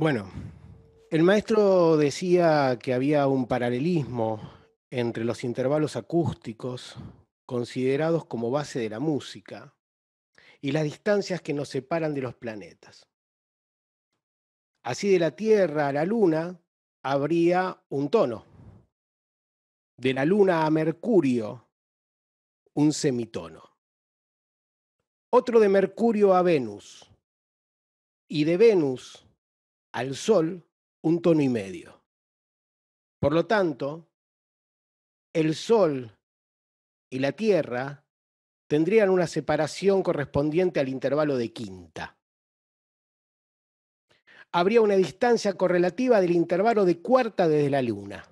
Bueno, el maestro decía que había un paralelismo entre los intervalos acústicos, considerados como base de la música, y las distancias que nos separan de los planetas. Así de la Tierra a la Luna habría un tono. De la Luna a Mercurio, un semitono. Otro de Mercurio a Venus. Y de Venus al Sol, un tono y medio. Por lo tanto, el Sol y la Tierra tendrían una separación correspondiente al intervalo de quinta. Habría una distancia correlativa del intervalo de cuarta desde la Luna.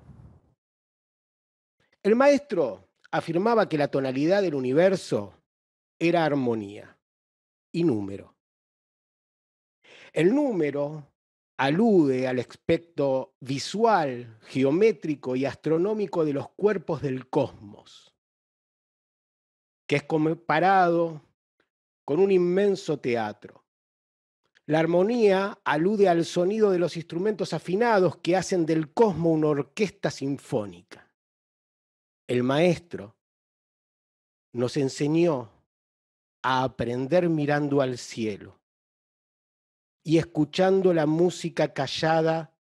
El maestro afirmaba que la tonalidad del universo era armonía y número. El número alude al aspecto visual, geométrico y astronómico de los cuerpos del cosmos, que es comparado con un inmenso teatro. La armonía alude al sonido de los instrumentos afinados que hacen del cosmos una orquesta sinfónica. El maestro nos enseñó a aprender mirando al cielo y escuchando la música callada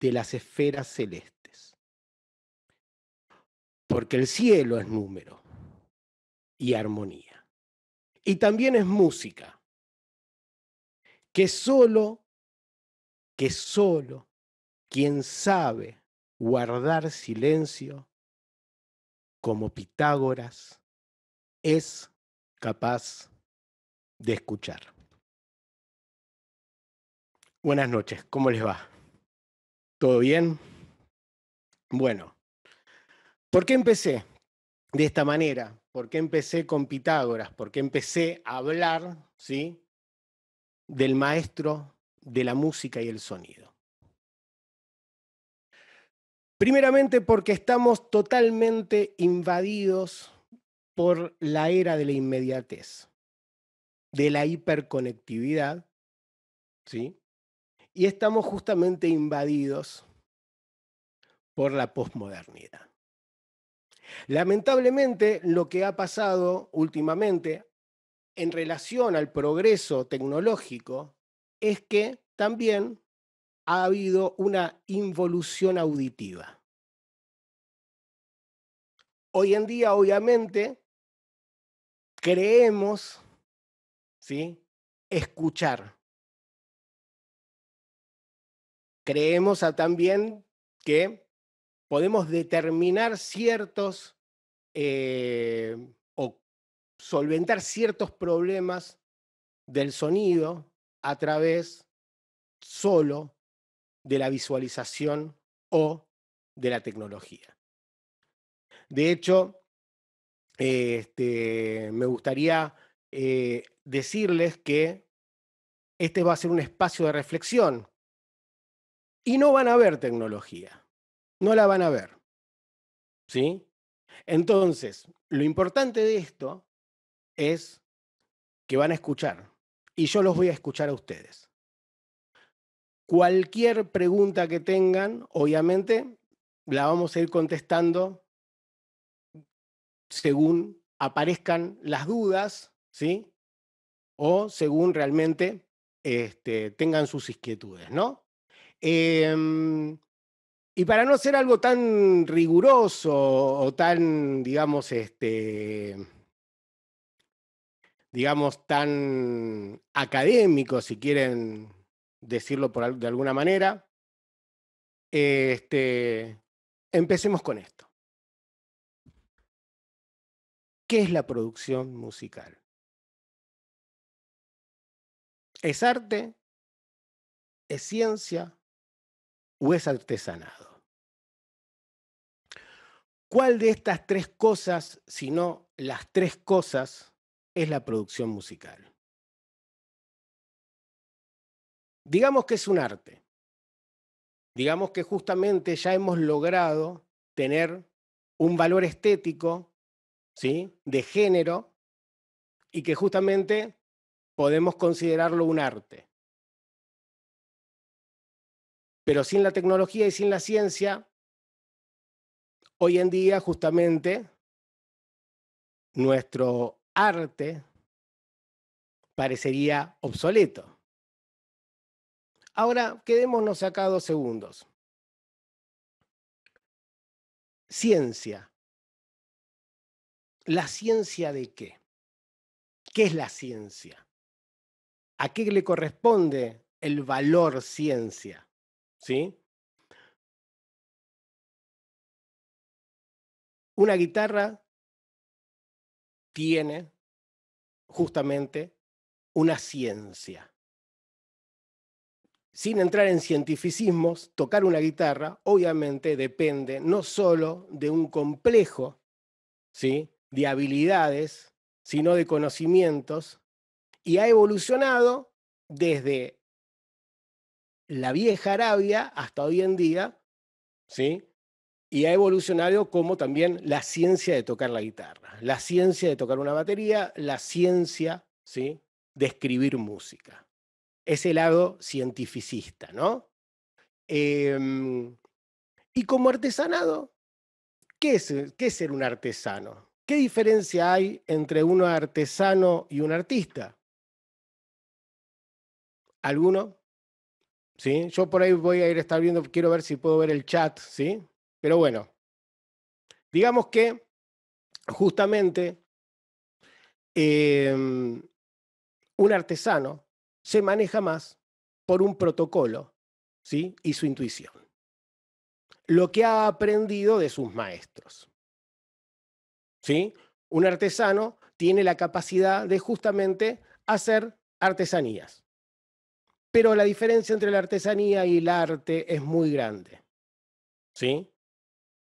de las esferas celestes. Porque el cielo es número y armonía. Y también es música. Que solo, que solo quien sabe guardar silencio, como Pitágoras, es capaz de escuchar. Buenas noches, ¿cómo les va? ¿Todo bien? Bueno, ¿por qué empecé de esta manera? ¿Por qué empecé con Pitágoras? ¿Por qué empecé a hablar ¿sí? del maestro de la música y el sonido? Primeramente porque estamos totalmente invadidos por la era de la inmediatez, de la hiperconectividad, ¿sí? Y estamos justamente invadidos por la posmodernidad. Lamentablemente, lo que ha pasado últimamente en relación al progreso tecnológico es que también ha habido una involución auditiva. Hoy en día, obviamente, creemos ¿sí? escuchar creemos también que podemos determinar ciertos eh, o solventar ciertos problemas del sonido a través solo de la visualización o de la tecnología. De hecho, este, me gustaría eh, decirles que este va a ser un espacio de reflexión y no van a ver tecnología, no la van a ver. ¿Sí? Entonces, lo importante de esto es que van a escuchar y yo los voy a escuchar a ustedes. Cualquier pregunta que tengan, obviamente, la vamos a ir contestando según aparezcan las dudas, ¿sí? O según realmente este, tengan sus inquietudes, ¿no? Em, y para no ser algo tan riguroso o tan, digamos, este, digamos, tan académico, si quieren decirlo por, de alguna manera, este, empecemos con esto. ¿Qué es la producción musical? ¿Es arte? ¿Es ciencia? O es artesanado. ¿Cuál de estas tres cosas, si no las tres cosas, es la producción musical? Digamos que es un arte. Digamos que justamente ya hemos logrado tener un valor estético, ¿sí? De género, y que justamente podemos considerarlo un arte. Pero sin la tecnología y sin la ciencia, hoy en día justamente nuestro arte parecería obsoleto. Ahora, quedémonos acá dos segundos. Ciencia. ¿La ciencia de qué? ¿Qué es la ciencia? ¿A qué le corresponde el valor ciencia? ¿Sí? Una guitarra tiene justamente una ciencia. Sin entrar en cientificismos, tocar una guitarra obviamente depende no solo de un complejo ¿sí? de habilidades, sino de conocimientos, y ha evolucionado desde la vieja Arabia hasta hoy en día, ¿sí? y ha evolucionado como también la ciencia de tocar la guitarra, la ciencia de tocar una batería, la ciencia ¿sí? de escribir música. Ese lado cientificista, ¿no? Em, y como artesanado, ¿qué es, ¿qué es ser un artesano? ¿Qué diferencia hay entre un artesano y un artista? ¿Alguno? ¿Sí? Yo por ahí voy a ir a estar viendo, quiero ver si puedo ver el chat, ¿sí? Pero bueno, digamos que justamente em, un artesano se maneja más por un protocolo ¿sí? y su intuición. Lo que ha aprendido de sus maestros. ¿sí? Un artesano tiene la capacidad de justamente hacer artesanías. Pero la diferencia entre la artesanía y el arte es muy grande. ¿Sí?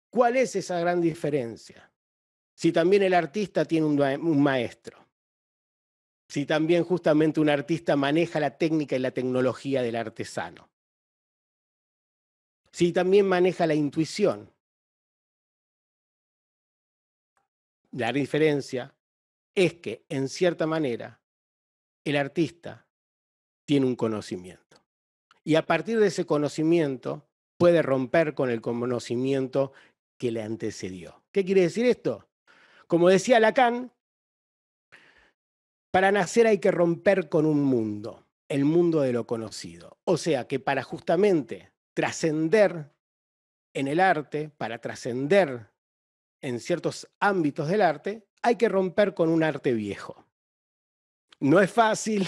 ¿Cuál es esa gran diferencia? Si también el artista tiene un, maestro, si también justamente un artista maneja la técnica y la tecnología del artesano, si también maneja la intuición. La diferencia es que, en cierta manera, el artista tiene un conocimiento. Y a partir de ese conocimiento puede romper con el conocimiento que le antecedió. ¿Qué quiere decir esto? Como decía Lacan, para nacer hay que romper con un mundo, el mundo de lo conocido. O sea que para justamente trascender en el arte, para trascender en ciertos ámbitos del arte, hay que romper con un arte viejo. No es fácil,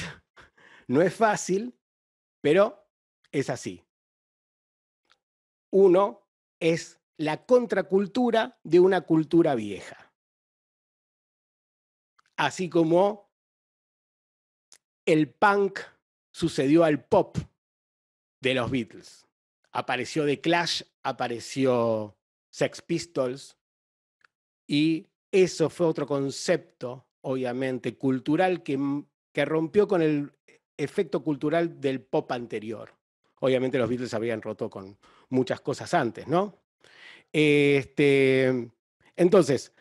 no es fácil, pero es así. Uno es la contracultura de una cultura vieja. Así como el punk sucedió al pop de los Beatles. Apareció The Clash, apareció Sex Pistols, y eso fue otro concepto, obviamente, cultural que, que rompió con el efecto cultural del pop anterior. Obviamente los Beatles habían roto con muchas cosas antes, ¿no? Este, entonces,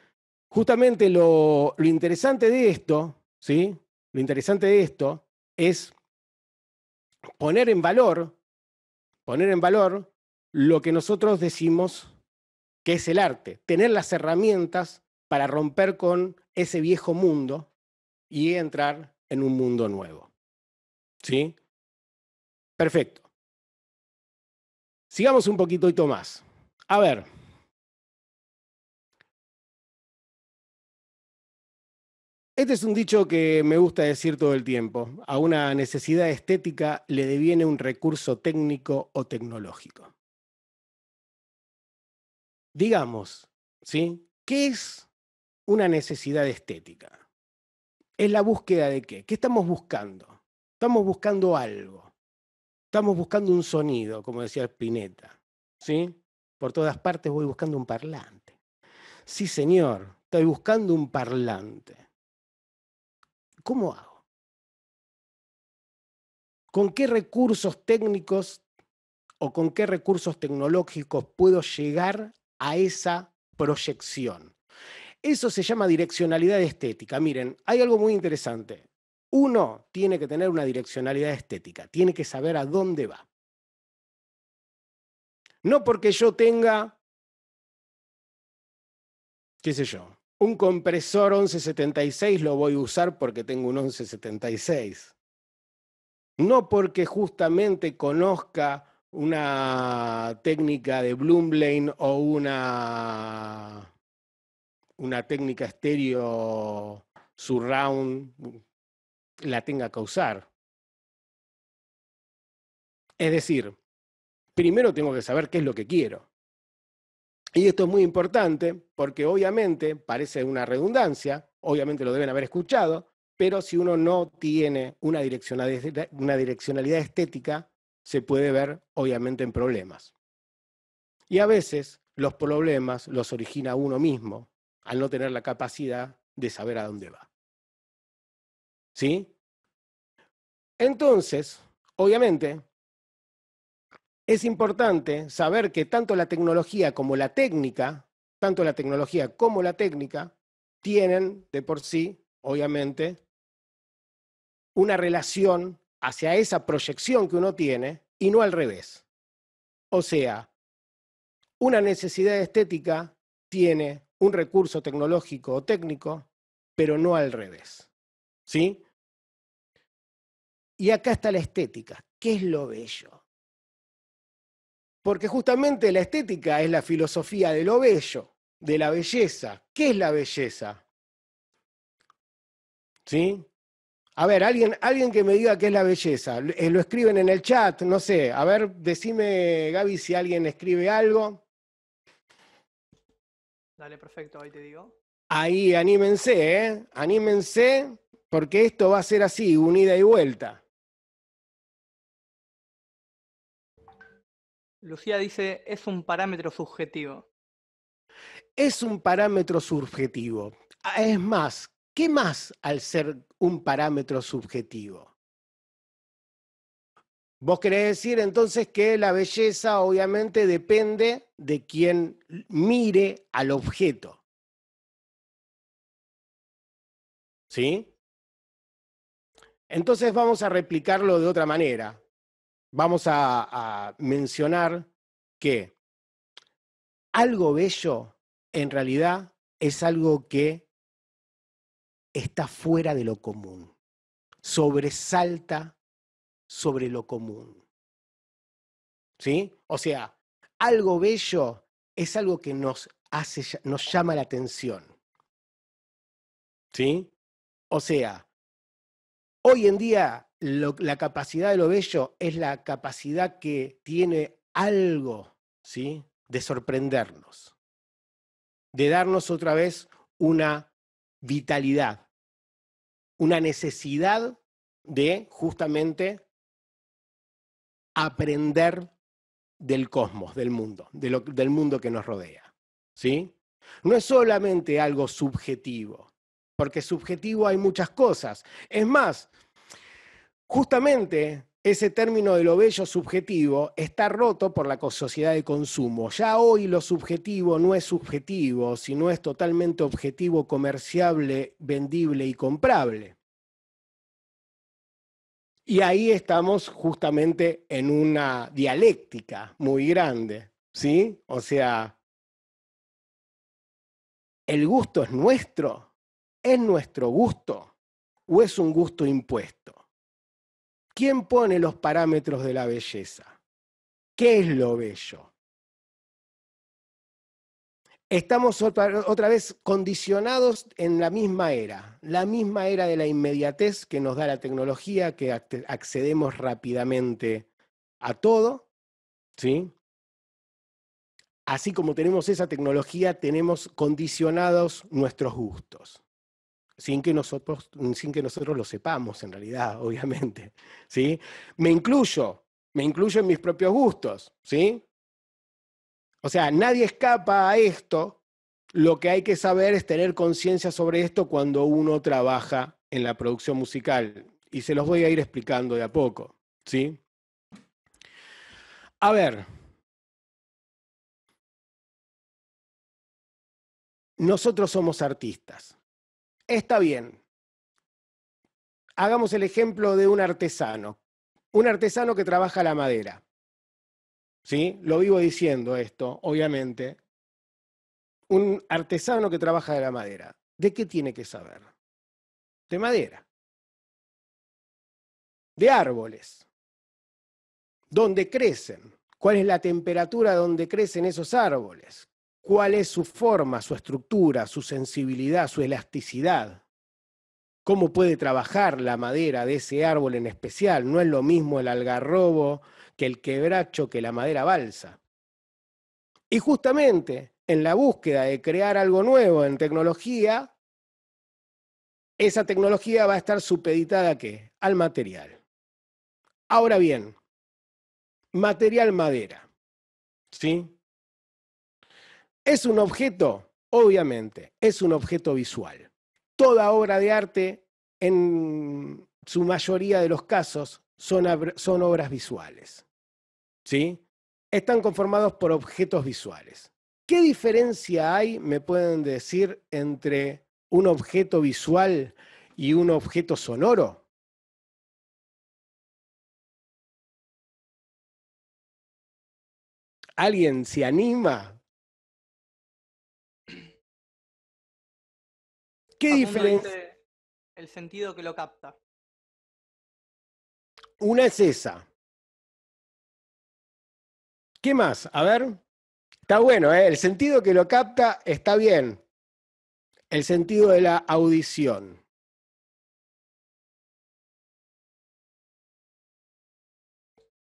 justamente lo, interesante de esto, ¿sí? Lo interesante de esto es poner en valor, poner en valor lo que nosotros decimos que es el arte, tener las herramientas para romper con ese viejo mundo y entrar en un mundo nuevo. ¿Sí? Perfecto. Sigamos un poquito más. A ver, Este es un dicho que me gusta decir todo el tiempo. A una necesidad estética le deviene un recurso técnico o tecnológico. Digamos, ¿sí? ¿Qué es una necesidad estética? Es la búsqueda de qué? ¿Qué estamos buscando? Estamos buscando algo. Estamos buscando un sonido, como decía Spinetta. ¿Sí? Por todas partes voy buscando un parlante. Sí, señor, estoy buscando un parlante. ¿Cómo hago? ¿Con qué recursos técnicos o con qué recursos tecnológicos puedo llegar a esa proyección? Eso se llama direccionalidad estética. Miren, hay algo muy interesante. Uno tiene que tener una direccionalidad estética, tiene que saber a dónde va. No porque yo tenga, qué sé yo, un compresor 1176 lo voy a usar porque tengo un 1176. No porque justamente conozca una técnica de Bloomlane o una, una técnica estéreo surround la tenga que usar. Es decir, primero tengo que saber qué es lo que quiero. Y esto es muy importante porque obviamente parece una redundancia, obviamente lo deben haber escuchado, pero si uno no tiene una direccionalidad, una direccionalidad estética, se puede ver obviamente en problemas. Y a veces los problemas los origina uno mismo al no tener la capacidad de saber a dónde va. ¿Sí? Entonces, obviamente, es importante saber que tanto la tecnología como la técnica, tanto la tecnología como la técnica, tienen de por sí, obviamente, una relación hacia esa proyección que uno tiene y no al revés. O sea, una necesidad estética tiene un recurso tecnológico o técnico, pero no al revés. ¿Sí? Y acá está la estética. ¿Qué es lo bello? Porque justamente la estética es la filosofía de lo bello, de la belleza. ¿Qué es la belleza? ¿Sí? A ver, alguien, alguien que me diga qué es la belleza. Eh, lo escriben en el chat, no sé. A ver, decime, Gaby, si alguien escribe algo. Dale, perfecto, ahí te digo. Ahí, anímense, ¿eh? Anímense, porque esto va a ser así, unida y vuelta. Lucía dice, es un parámetro subjetivo. Es un parámetro subjetivo. Ah, es más, ¿qué más al ser un parámetro subjetivo? Vos querés decir entonces que la belleza obviamente depende de quien mire al objeto. ¿Sí? Entonces vamos a replicarlo de otra manera vamos a, mencionar que algo bello en realidad es algo que está fuera de lo común, sobresalta sobre lo común. ¿Sí? O sea, algo bello es algo que nos hace, nos llama la atención. ¿Sí? O sea, hoy en día la capacidad de lo bello es la capacidad que tiene algo, ¿sí? De sorprendernos, de darnos otra vez una vitalidad, una necesidad de justamente aprender del cosmos, del mundo, del mundo que nos rodea. ¿sí? No es solamente algo subjetivo, porque subjetivo hay muchas cosas. Es más, Justamente ese término de lo bello subjetivo está roto por la sociedad de consumo. Ya hoy lo subjetivo no es subjetivo, sino es totalmente objetivo, comerciable, vendible y comprable. Y ahí estamos justamente en una dialéctica muy grande, ¿sí? O sea, ¿el gusto es nuestro? ¿Es nuestro gusto? ¿O es un gusto impuesto? ¿Quién pone los parámetros de la belleza? ¿Qué es lo bello? Estamos otra, vez condicionados en la misma era, la misma era de la inmediatez que nos da la tecnología, que accedemos rápidamente a todo, ¿sí? Así como tenemos esa tecnología, tenemos condicionados nuestros gustos sin que nosotros, sin que nosotros lo sepamos en realidad, obviamente. ¿sí? Me incluyo, me incluyo en mis propios gustos. ¿sí? O sea, nadie escapa a esto. Lo que hay que saber es tener conciencia sobre esto cuando uno trabaja en la producción musical. Y se los voy a ir explicando de a poco. ¿sí? A ver. Nosotros somos artistas. Está bien. Hagamos el ejemplo de un artesano. Un artesano que trabaja la madera. ¿sí? Lo vivo diciendo esto, obviamente. Un artesano que trabaja de la madera, ¿de qué tiene que saber? De madera. De árboles. ¿Dónde crecen? ¿Cuál es la temperatura donde crecen esos árboles? ¿Cuál es su forma, su estructura, su sensibilidad, su elasticidad? cómo puede trabajar la madera de ese árbol en especial. No es lo mismo el algarrobo que el quebracho que la madera balsa. Y justamente en la búsqueda de crear algo nuevo en tecnología, esa tecnología va a estar supeditada a qué? Al material. Ahora bien, material madera. ¿Sí? ¿Es un objeto? Obviamente, es un objeto visual toda obra de arte, en su mayoría de los casos, son, son obras visuales. ¿Sí? Están conformados por objetos visuales. ¿Qué diferencia hay, me pueden decir, entre un objeto visual y un objeto sonoro? ¿Alguien se anima ¿Qué diferencia? El sentido que lo capta. Una es esa. ¿Qué más? A ver. Está bueno, ¿eh? el sentido que lo capta está bien. El sentido de la audición.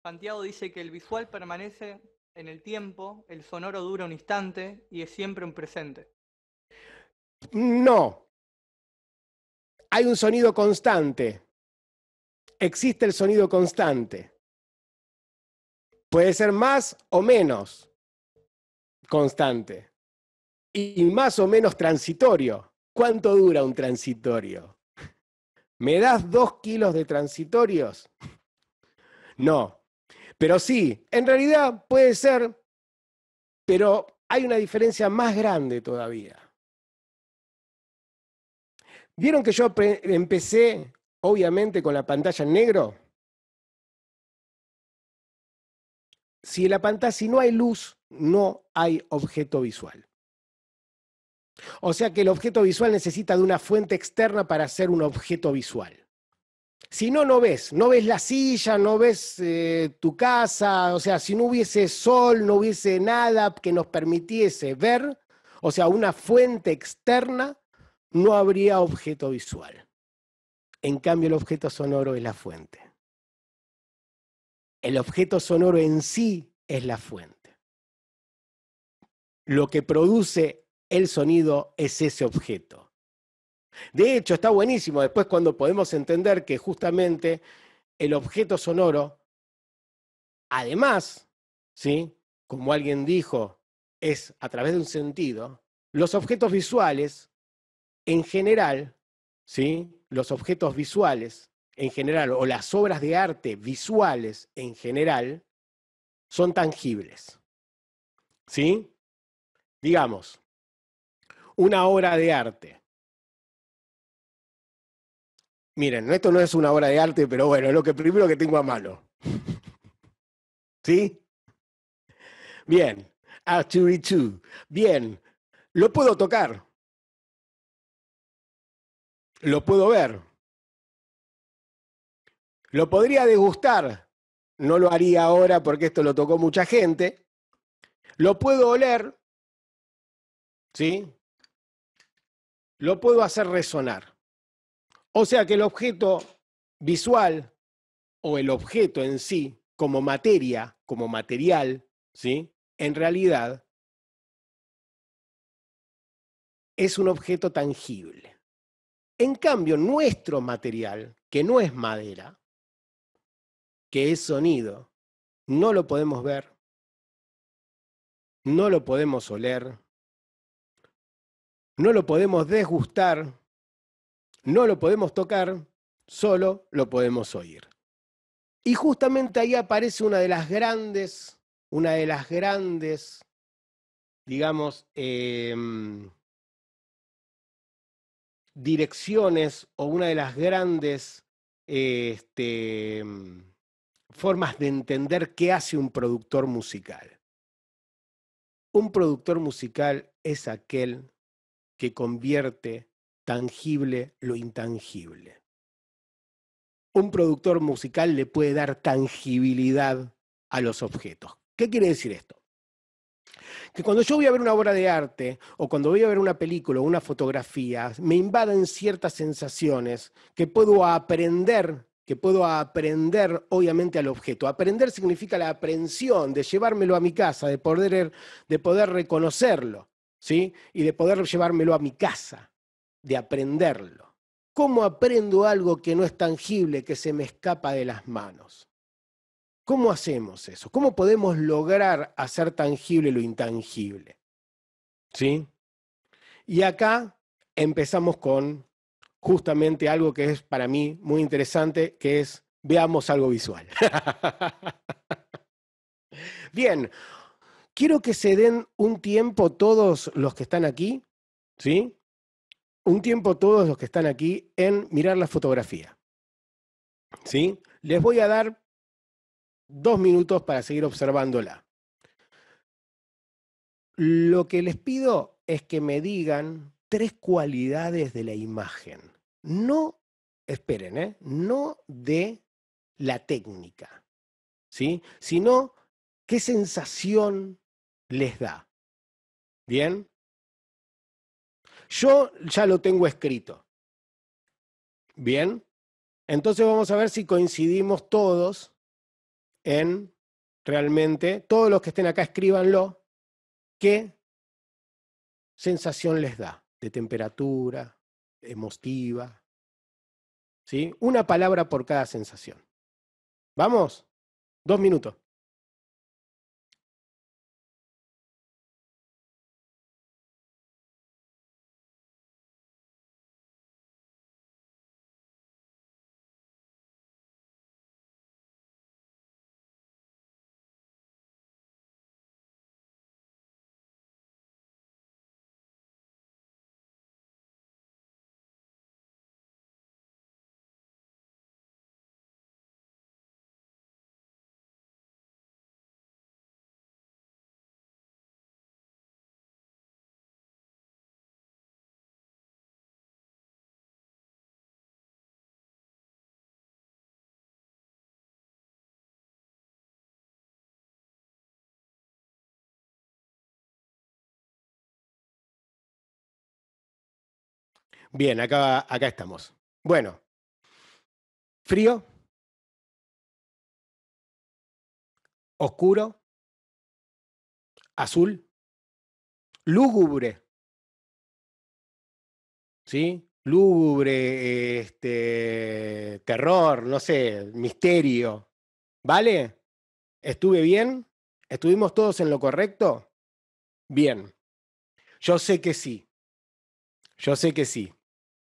Santiago dice que el visual permanece en el tiempo, el sonoro dura un instante y es siempre un presente. No, hay un sonido constante. Existe el sonido constante. Puede ser más o menos constante. Y más o menos transitorio. ¿Cuánto dura un transitorio? ¿Me das dos kilos de transitorios? No. Pero sí, en realidad puede ser, pero hay una diferencia más grande todavía. ¿Vieron que yo empecé, obviamente, con la pantalla en negro? Si, la pantalla, si no hay luz, no hay objeto visual. O sea que el objeto visual necesita de una fuente externa para ser un objeto visual. Si no, no ves, no ves la silla, no ves eh, tu casa, o sea, si no hubiese sol, no hubiese nada que nos permitiese ver, o sea, una fuente externa, no habría objeto visual. En cambio, el objeto sonoro es la fuente. El objeto sonoro en sí es la fuente. Lo que produce el sonido es ese objeto. De hecho, está buenísimo después cuando podemos entender que justamente el objeto sonoro, además, ¿sí? como alguien dijo, es a través de un sentido, los objetos visuales en general, ¿sí? los objetos visuales en general o las obras de arte visuales en general son tangibles. ¿Sí? Digamos, una obra de arte. Miren, esto no es una obra de arte, pero bueno, es lo que primero que tengo a mano. ¿Sí? Bien. Archery Bien. Lo puedo tocar lo puedo ver. Lo podría degustar, no lo haría ahora porque esto lo tocó mucha gente. Lo puedo oler, ¿sí? Lo puedo hacer resonar. O sea que el objeto visual o el objeto en sí, como materia, como material, ¿sí? En realidad es un objeto tangible. En cambio, nuestro material, que no es madera, que es sonido, no lo podemos ver, no lo podemos oler, no lo podemos desgustar, no lo podemos tocar, solo lo podemos oír. Y justamente ahí aparece una de las grandes, una de las grandes, digamos, eh, direcciones o una de las grandes este, formas de entender qué hace un productor musical. Un productor musical es aquel que convierte tangible lo intangible. Un productor musical le puede dar tangibilidad a los objetos. ¿Qué quiere decir esto? Que cuando yo voy a ver una obra de arte o cuando voy a ver una película o una fotografía, me invaden ciertas sensaciones que puedo aprender, que puedo aprender obviamente al objeto. Aprender significa la aprehensión de llevármelo a mi casa, de poder, de poder reconocerlo, ¿sí? Y de poder llevármelo a mi casa, de aprenderlo. ¿Cómo aprendo algo que no es tangible, que se me escapa de las manos? ¿Cómo hacemos eso? ¿Cómo podemos lograr hacer tangible lo intangible? ¿Sí? Y acá empezamos con justamente algo que es para mí muy interesante, que es veamos algo visual. Bien, quiero que se den un tiempo todos los que están aquí, ¿sí? Un tiempo todos los que están aquí en mirar la fotografía. ¿Sí? Les voy a dar dos minutos para seguir observándola. Lo que les pido es que me digan tres cualidades de la imagen. No, esperen, ¿eh? no de la técnica, ¿sí? sino qué sensación les da. ¿Bien? Yo ya lo tengo escrito. ¿Bien? Entonces vamos a ver si coincidimos todos en realmente, todos los que estén acá escríbanlo, qué sensación les da de temperatura, emotiva. ¿Sí? Una palabra por cada sensación. ¿Vamos? Dos minutos. Bien, acá, acá estamos. Bueno, frío, oscuro, azul, lúgubre, ¿sí? Lúgubre, este, terror, no sé, misterio. ¿Vale? ¿Estuve bien? ¿Estuvimos todos en lo correcto? Bien. Yo sé que sí. Yo sé que sí.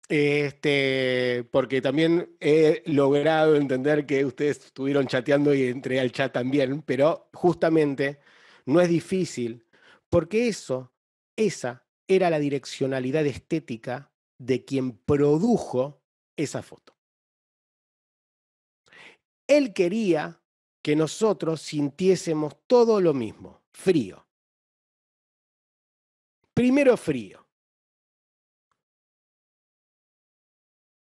Este, porque también he logrado entender que ustedes estuvieron chateando y entré al chat también, pero justamente no es difícil, porque eso, esa era la direccionalidad estética de quien produjo esa foto. Él quería que nosotros sintiésemos todo lo mismo, frío. Primero frío.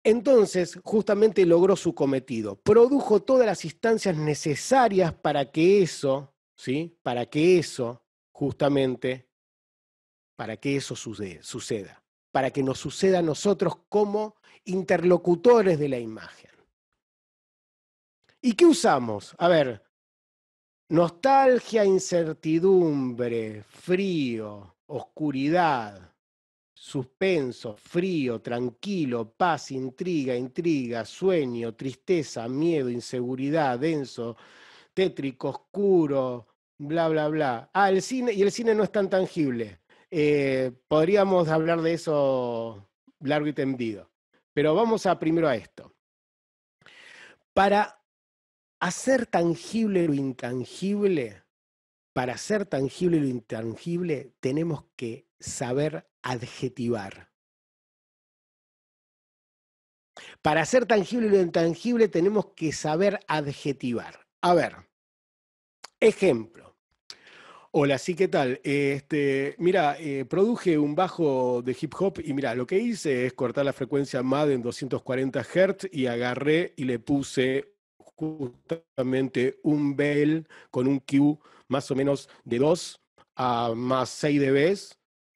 Entonces, justamente logró su cometido, produjo todas las instancias necesarias para que eso, ¿sí? Para que eso, justamente, para que eso suceda, para que nos suceda a nosotros como interlocutores de la imagen. ¿Y qué usamos? A ver, nostalgia, incertidumbre, frío, oscuridad, suspenso, frío, tranquilo, paz, intriga, intriga, sueño, tristeza, miedo, inseguridad, denso, tétrico, oscuro, bla, bla, bla. Ah, el cine, y el cine no es tan tangible. Eh, podríamos hablar de eso largo y tendido. Pero vamos a primero a esto. Para hacer tangible lo intangible, para hacer tangible lo intangible, tenemos que saber adjetivar. Para hacer tangible lo intangible tenemos que saber adjetivar. A ver, ejemplo. Hola, sí, ¿qué tal? Este, mira, eh, produje un bajo de hip hop y mira, lo que hice es cortar la frecuencia MAD en 240 Hz y agarré y le puse justamente un bell con un Q más o menos de 2 a más 6 dB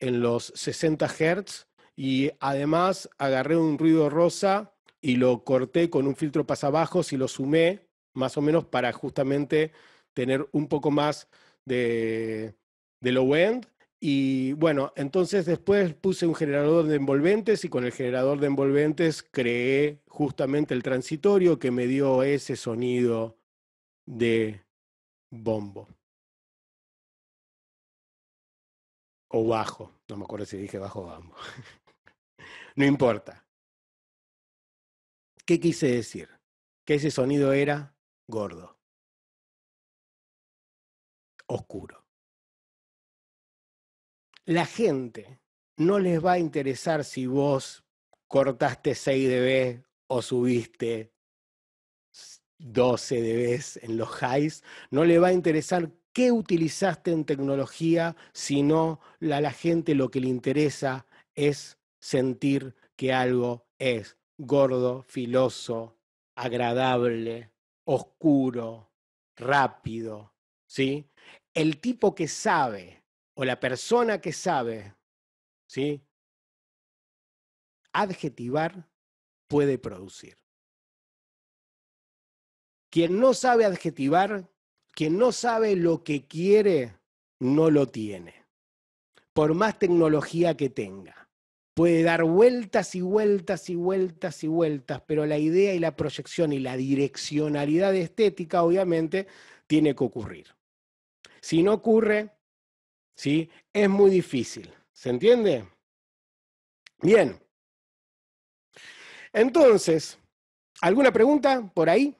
en los 60 Hz y además agarré un ruido rosa y lo corté con un filtro pasabajos y lo sumé más o menos para justamente tener un poco más de, de low end. Y bueno, entonces después puse un generador de envolventes y con el generador de envolventes creé justamente el transitorio que me dio ese sonido de bombo. O bajo, no me acuerdo si dije bajo o bombo. no importa. ¿Qué quise decir? Que ese sonido era gordo, oscuro. La gente no les va a interesar si vos cortaste 6 dB o subiste 12 dB en los highs, no le va a interesar qué utilizaste en tecnología, sino a la gente lo que le interesa es sentir que algo es gordo, filoso, agradable, oscuro, rápido, ¿sí? El tipo que sabe o la persona que sabe, ¿sí? Adjetivar puede producir. Quien no sabe adjetivar, quien no sabe lo que quiere, no lo tiene. Por más tecnología que tenga puede dar vueltas y vueltas y vueltas y vueltas, pero la idea y la proyección y la direccionalidad estética, obviamente, tiene que ocurrir. Si no ocurre, ¿sí? es muy difícil. ¿Se entiende? Bien. Entonces, ¿alguna pregunta por ahí?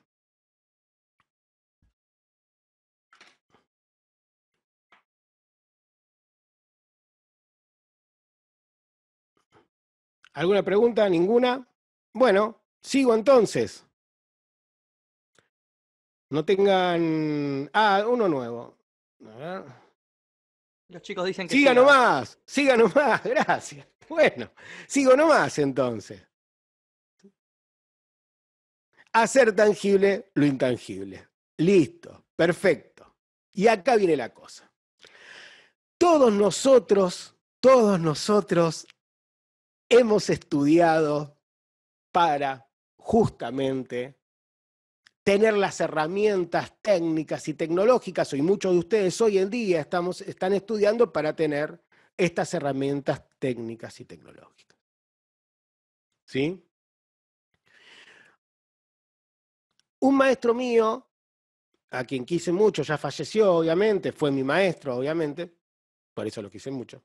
¿Alguna pregunta? ¿Ninguna? Bueno, sigo entonces. No tengan... Ah, uno nuevo. Los chicos dicen que... Siga nomás, siga nomás, gracias. Bueno, sigo nomás entonces. Hacer tangible lo intangible. Listo, perfecto. Y acá viene la cosa. Todos nosotros, todos nosotros hemos estudiado para justamente tener las herramientas técnicas y tecnológicas, y muchos de ustedes hoy en día están estudiando para tener estas herramientas técnicas y tecnológicas. ¿Sí? Un maestro mío, a quien quise mucho, ya falleció, obviamente, fue mi maestro, obviamente, por eso lo quise mucho.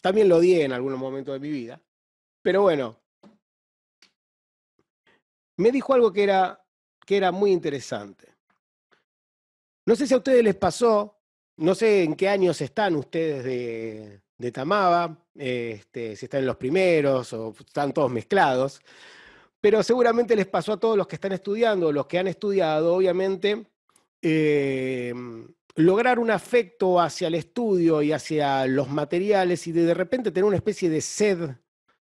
También lo odié en algunos momentos de mi vida. Pero bueno, me dijo algo que era, que era muy interesante. No sé si a ustedes les pasó, no sé en qué años están ustedes de, de Tamaba, este, si están en los primeros o están todos mezclados, pero seguramente les pasó a todos los que están estudiando, los que han estudiado, obviamente, eh, lograr un afecto hacia el estudio y hacia los materiales y de, de repente tener una especie de sed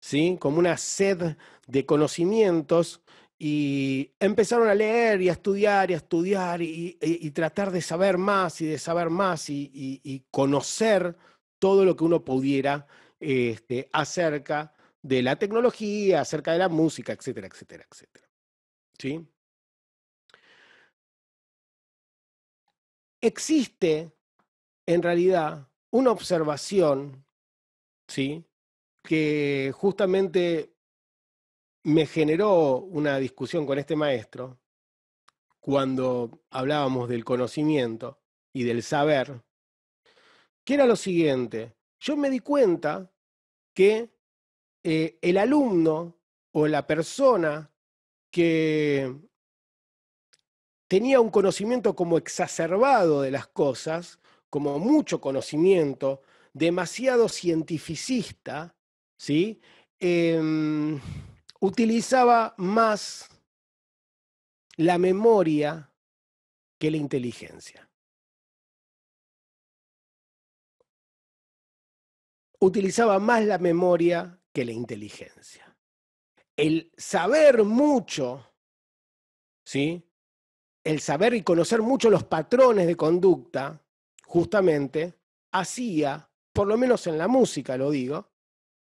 ¿sí? como una sed de conocimientos y empezaron a leer y a estudiar y a estudiar y, tratar de saber más y de saber más y, conocer todo lo que uno pudiera este, acerca de la tecnología, acerca de la música, etcétera, etcétera, etcétera. ¿Sí? Existe en realidad una observación, ¿sí? Que justamente me generó una discusión con este maestro cuando hablábamos del conocimiento y del saber, que era lo siguiente, yo me di cuenta que eh, el alumno o la persona que tenía un conocimiento como exacerbado de las cosas, como mucho conocimiento, demasiado cientificista, ¿sí? Em, utilizaba más la memoria que la inteligencia. Utilizaba más la memoria que la inteligencia. El saber mucho, ¿sí? El saber y conocer mucho los patrones de conducta, justamente, hacía, por lo menos en la música lo digo,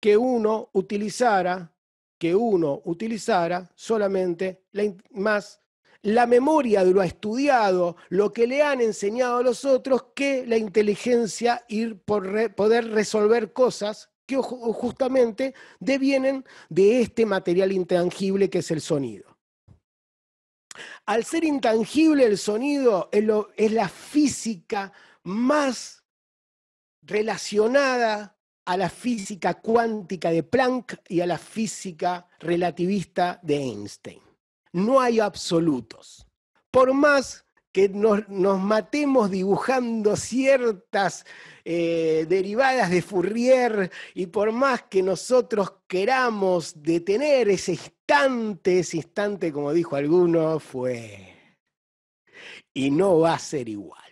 que uno utilizara, que uno utilizara solamente la, más la memoria de lo estudiado, lo que le han enseñado a los otros, que la inteligencia ir por poder resolver cosas que justamente devienen de este material intangible que es el sonido. Al ser intangible el sonido es la física más relacionada a la física cuántica de Planck y a la física relativista de Einstein. No hay absolutos. Por más que nos, matemos dibujando ciertas eh, derivadas de Fourier y por más que nosotros queramos detener ese instante, ese instante, como dijo alguno, fue. Y no va a ser igual.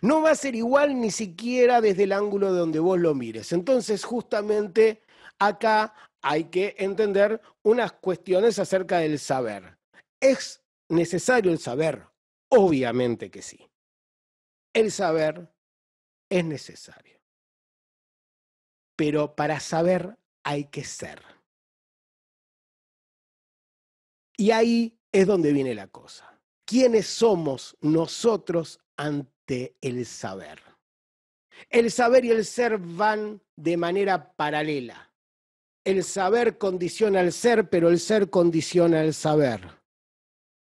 No va a ser igual ni siquiera desde el ángulo de donde vos lo mires. Entonces, justamente acá hay que entender unas cuestiones acerca del saber. ¿Es necesario el saber? Obviamente que sí. El saber es necesario. Pero para saber hay que ser. Y ahí es donde viene la cosa. ¿Quiénes somos nosotros ante el saber? El saber y el ser van de manera paralela el saber condiciona al ser, pero el ser condiciona al saber.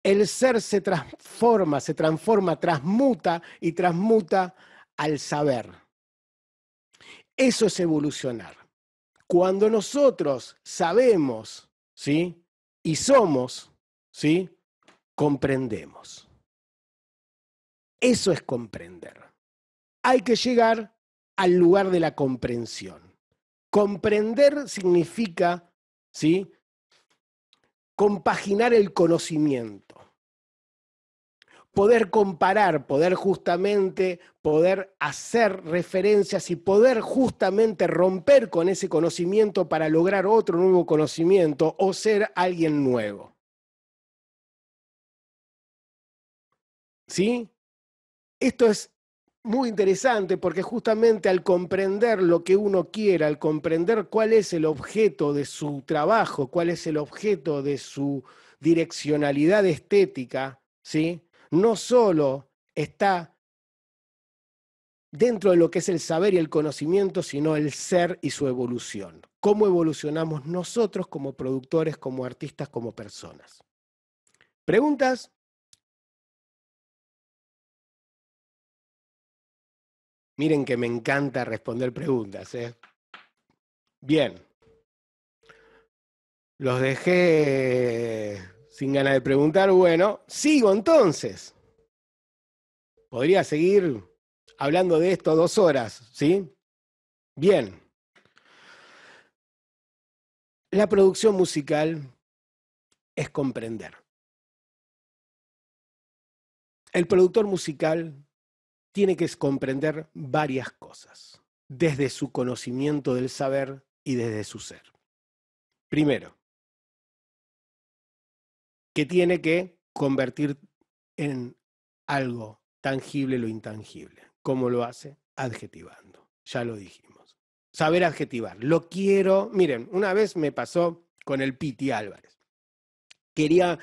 El ser se transforma, se transforma, transmuta y transmuta al saber. Eso es evolucionar. Cuando nosotros sabemos, ¿sí? Y somos, ¿sí? Comprendemos. Eso es comprender. Hay que llegar al lugar de la comprensión. Comprender significa, ¿sí? Compaginar el conocimiento. Poder comparar, poder justamente, poder hacer referencias y poder justamente romper con ese conocimiento para lograr otro nuevo conocimiento o ser alguien nuevo. ¿Sí? Esto es muy interesante porque justamente al comprender lo que uno quiera, al comprender cuál es el objeto de su trabajo, cuál es el objeto de su direccionalidad estética, ¿sí? no solo está dentro de lo que es el saber y el conocimiento, sino el ser y su evolución. ¿Cómo evolucionamos nosotros como productores, como artistas, como personas? ¿Preguntas? Miren que me encanta responder preguntas. ¿eh? Bien. Los dejé sin ganas de preguntar. Bueno, sigo entonces. Podría seguir hablando de esto dos horas, ¿sí? Bien. La producción musical es comprender. El productor musical tiene que comprender varias cosas, desde su conocimiento del saber y desde su ser. Primero, que tiene que convertir en algo tangible lo intangible. ¿Cómo lo hace? Adjetivando. Ya lo dijimos. Saber adjetivar. Lo quiero. Miren, una vez me pasó con el Piti Álvarez. Quería.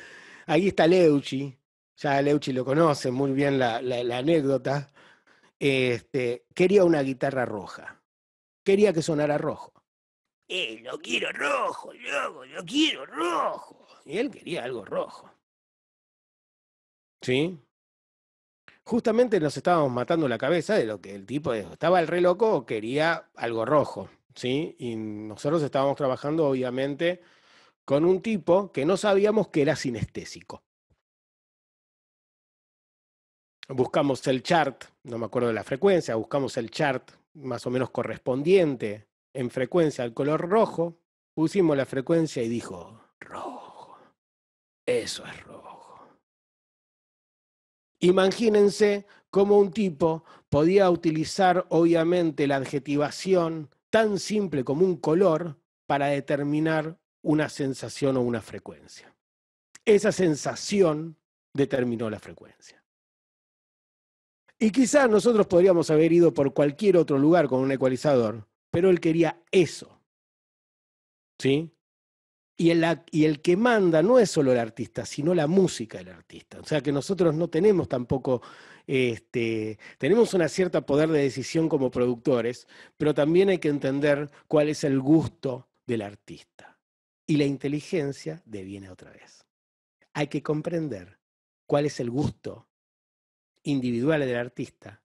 Ahí está Leuchi. Ya Leuchi lo conoce muy bien la anécdota este, quería una guitarra roja. Quería que sonara rojo. Eh, lo quiero rojo, loco, lo quiero rojo. Y él quería algo rojo. ¿Sí? Justamente nos estábamos matando la cabeza de lo que el tipo estaba el re loco, quería algo rojo. ¿Sí? Y nosotros estábamos trabajando, obviamente, con un tipo que no sabíamos que era sinestésico buscamos el chart, no me acuerdo de la frecuencia, buscamos el chart más o menos correspondiente en frecuencia al color rojo, pusimos la frecuencia y dijo, rojo, eso es rojo. Imagínense cómo un tipo podía utilizar obviamente la adjetivación tan simple como un color para determinar una sensación o una frecuencia. Esa sensación determinó la frecuencia. Y quizás nosotros podríamos haber ido por cualquier otro lugar con un ecualizador, pero él quería eso. ¿Sí? Y el, que manda no es solo el artista, sino la música del artista. O sea que nosotros no tenemos tampoco, este, tenemos una cierta poder de decisión como productores, pero también hay que entender cuál es el gusto del artista. Y la inteligencia deviene otra vez. Hay que comprender cuál es el gusto individual del artista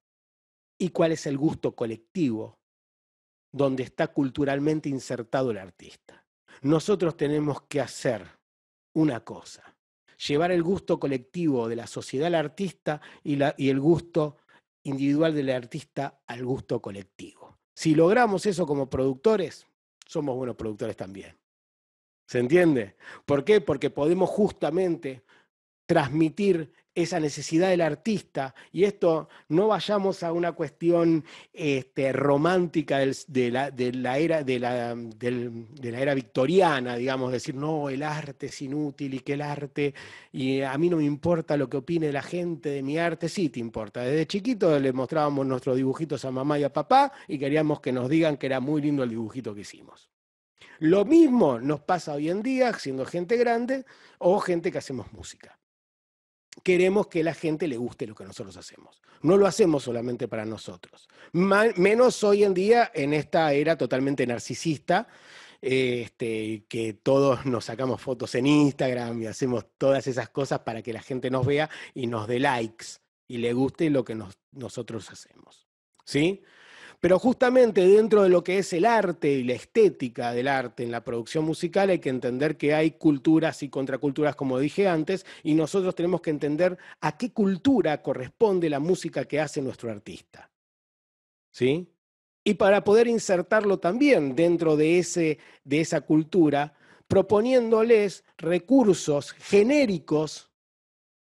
y cuál es el gusto colectivo donde está culturalmente insertado el artista nosotros tenemos que hacer una cosa, llevar el gusto colectivo de la sociedad al artista y, el gusto individual del artista al gusto colectivo. Si logramos eso como productores, somos buenos productores también. ¿Se entiende? ¿Por qué? Porque podemos justamente transmitir esa necesidad del artista, y esto no vayamos a una cuestión este, romántica de, la, era, de, la, de la era victoriana, digamos, decir, no, el arte es inútil y que el arte, y a mí no me importa lo que opine la gente de mi arte, sí te importa. Desde chiquito le mostrábamos nuestros dibujitos a mamá y a papá y queríamos que nos digan que era muy lindo el dibujito que hicimos. Lo mismo nos pasa hoy en día siendo gente grande o gente que hacemos música queremos que la gente le guste lo que nosotros hacemos. No lo hacemos solamente para nosotros. menos hoy en día en esta era totalmente narcisista, este, que todos nos sacamos fotos en Instagram y hacemos todas esas cosas para que la gente nos vea y nos dé likes y le guste lo que nosotros hacemos. ¿Sí? Pero justamente dentro de lo que es el arte y la estética del arte en la producción musical hay que entender que hay culturas y contraculturas, como dije antes, y nosotros tenemos que entender a qué cultura corresponde la música que hace nuestro artista. ¿Sí? Y para poder insertarlo también dentro de, ese, de esa cultura, proponiéndoles recursos genéricos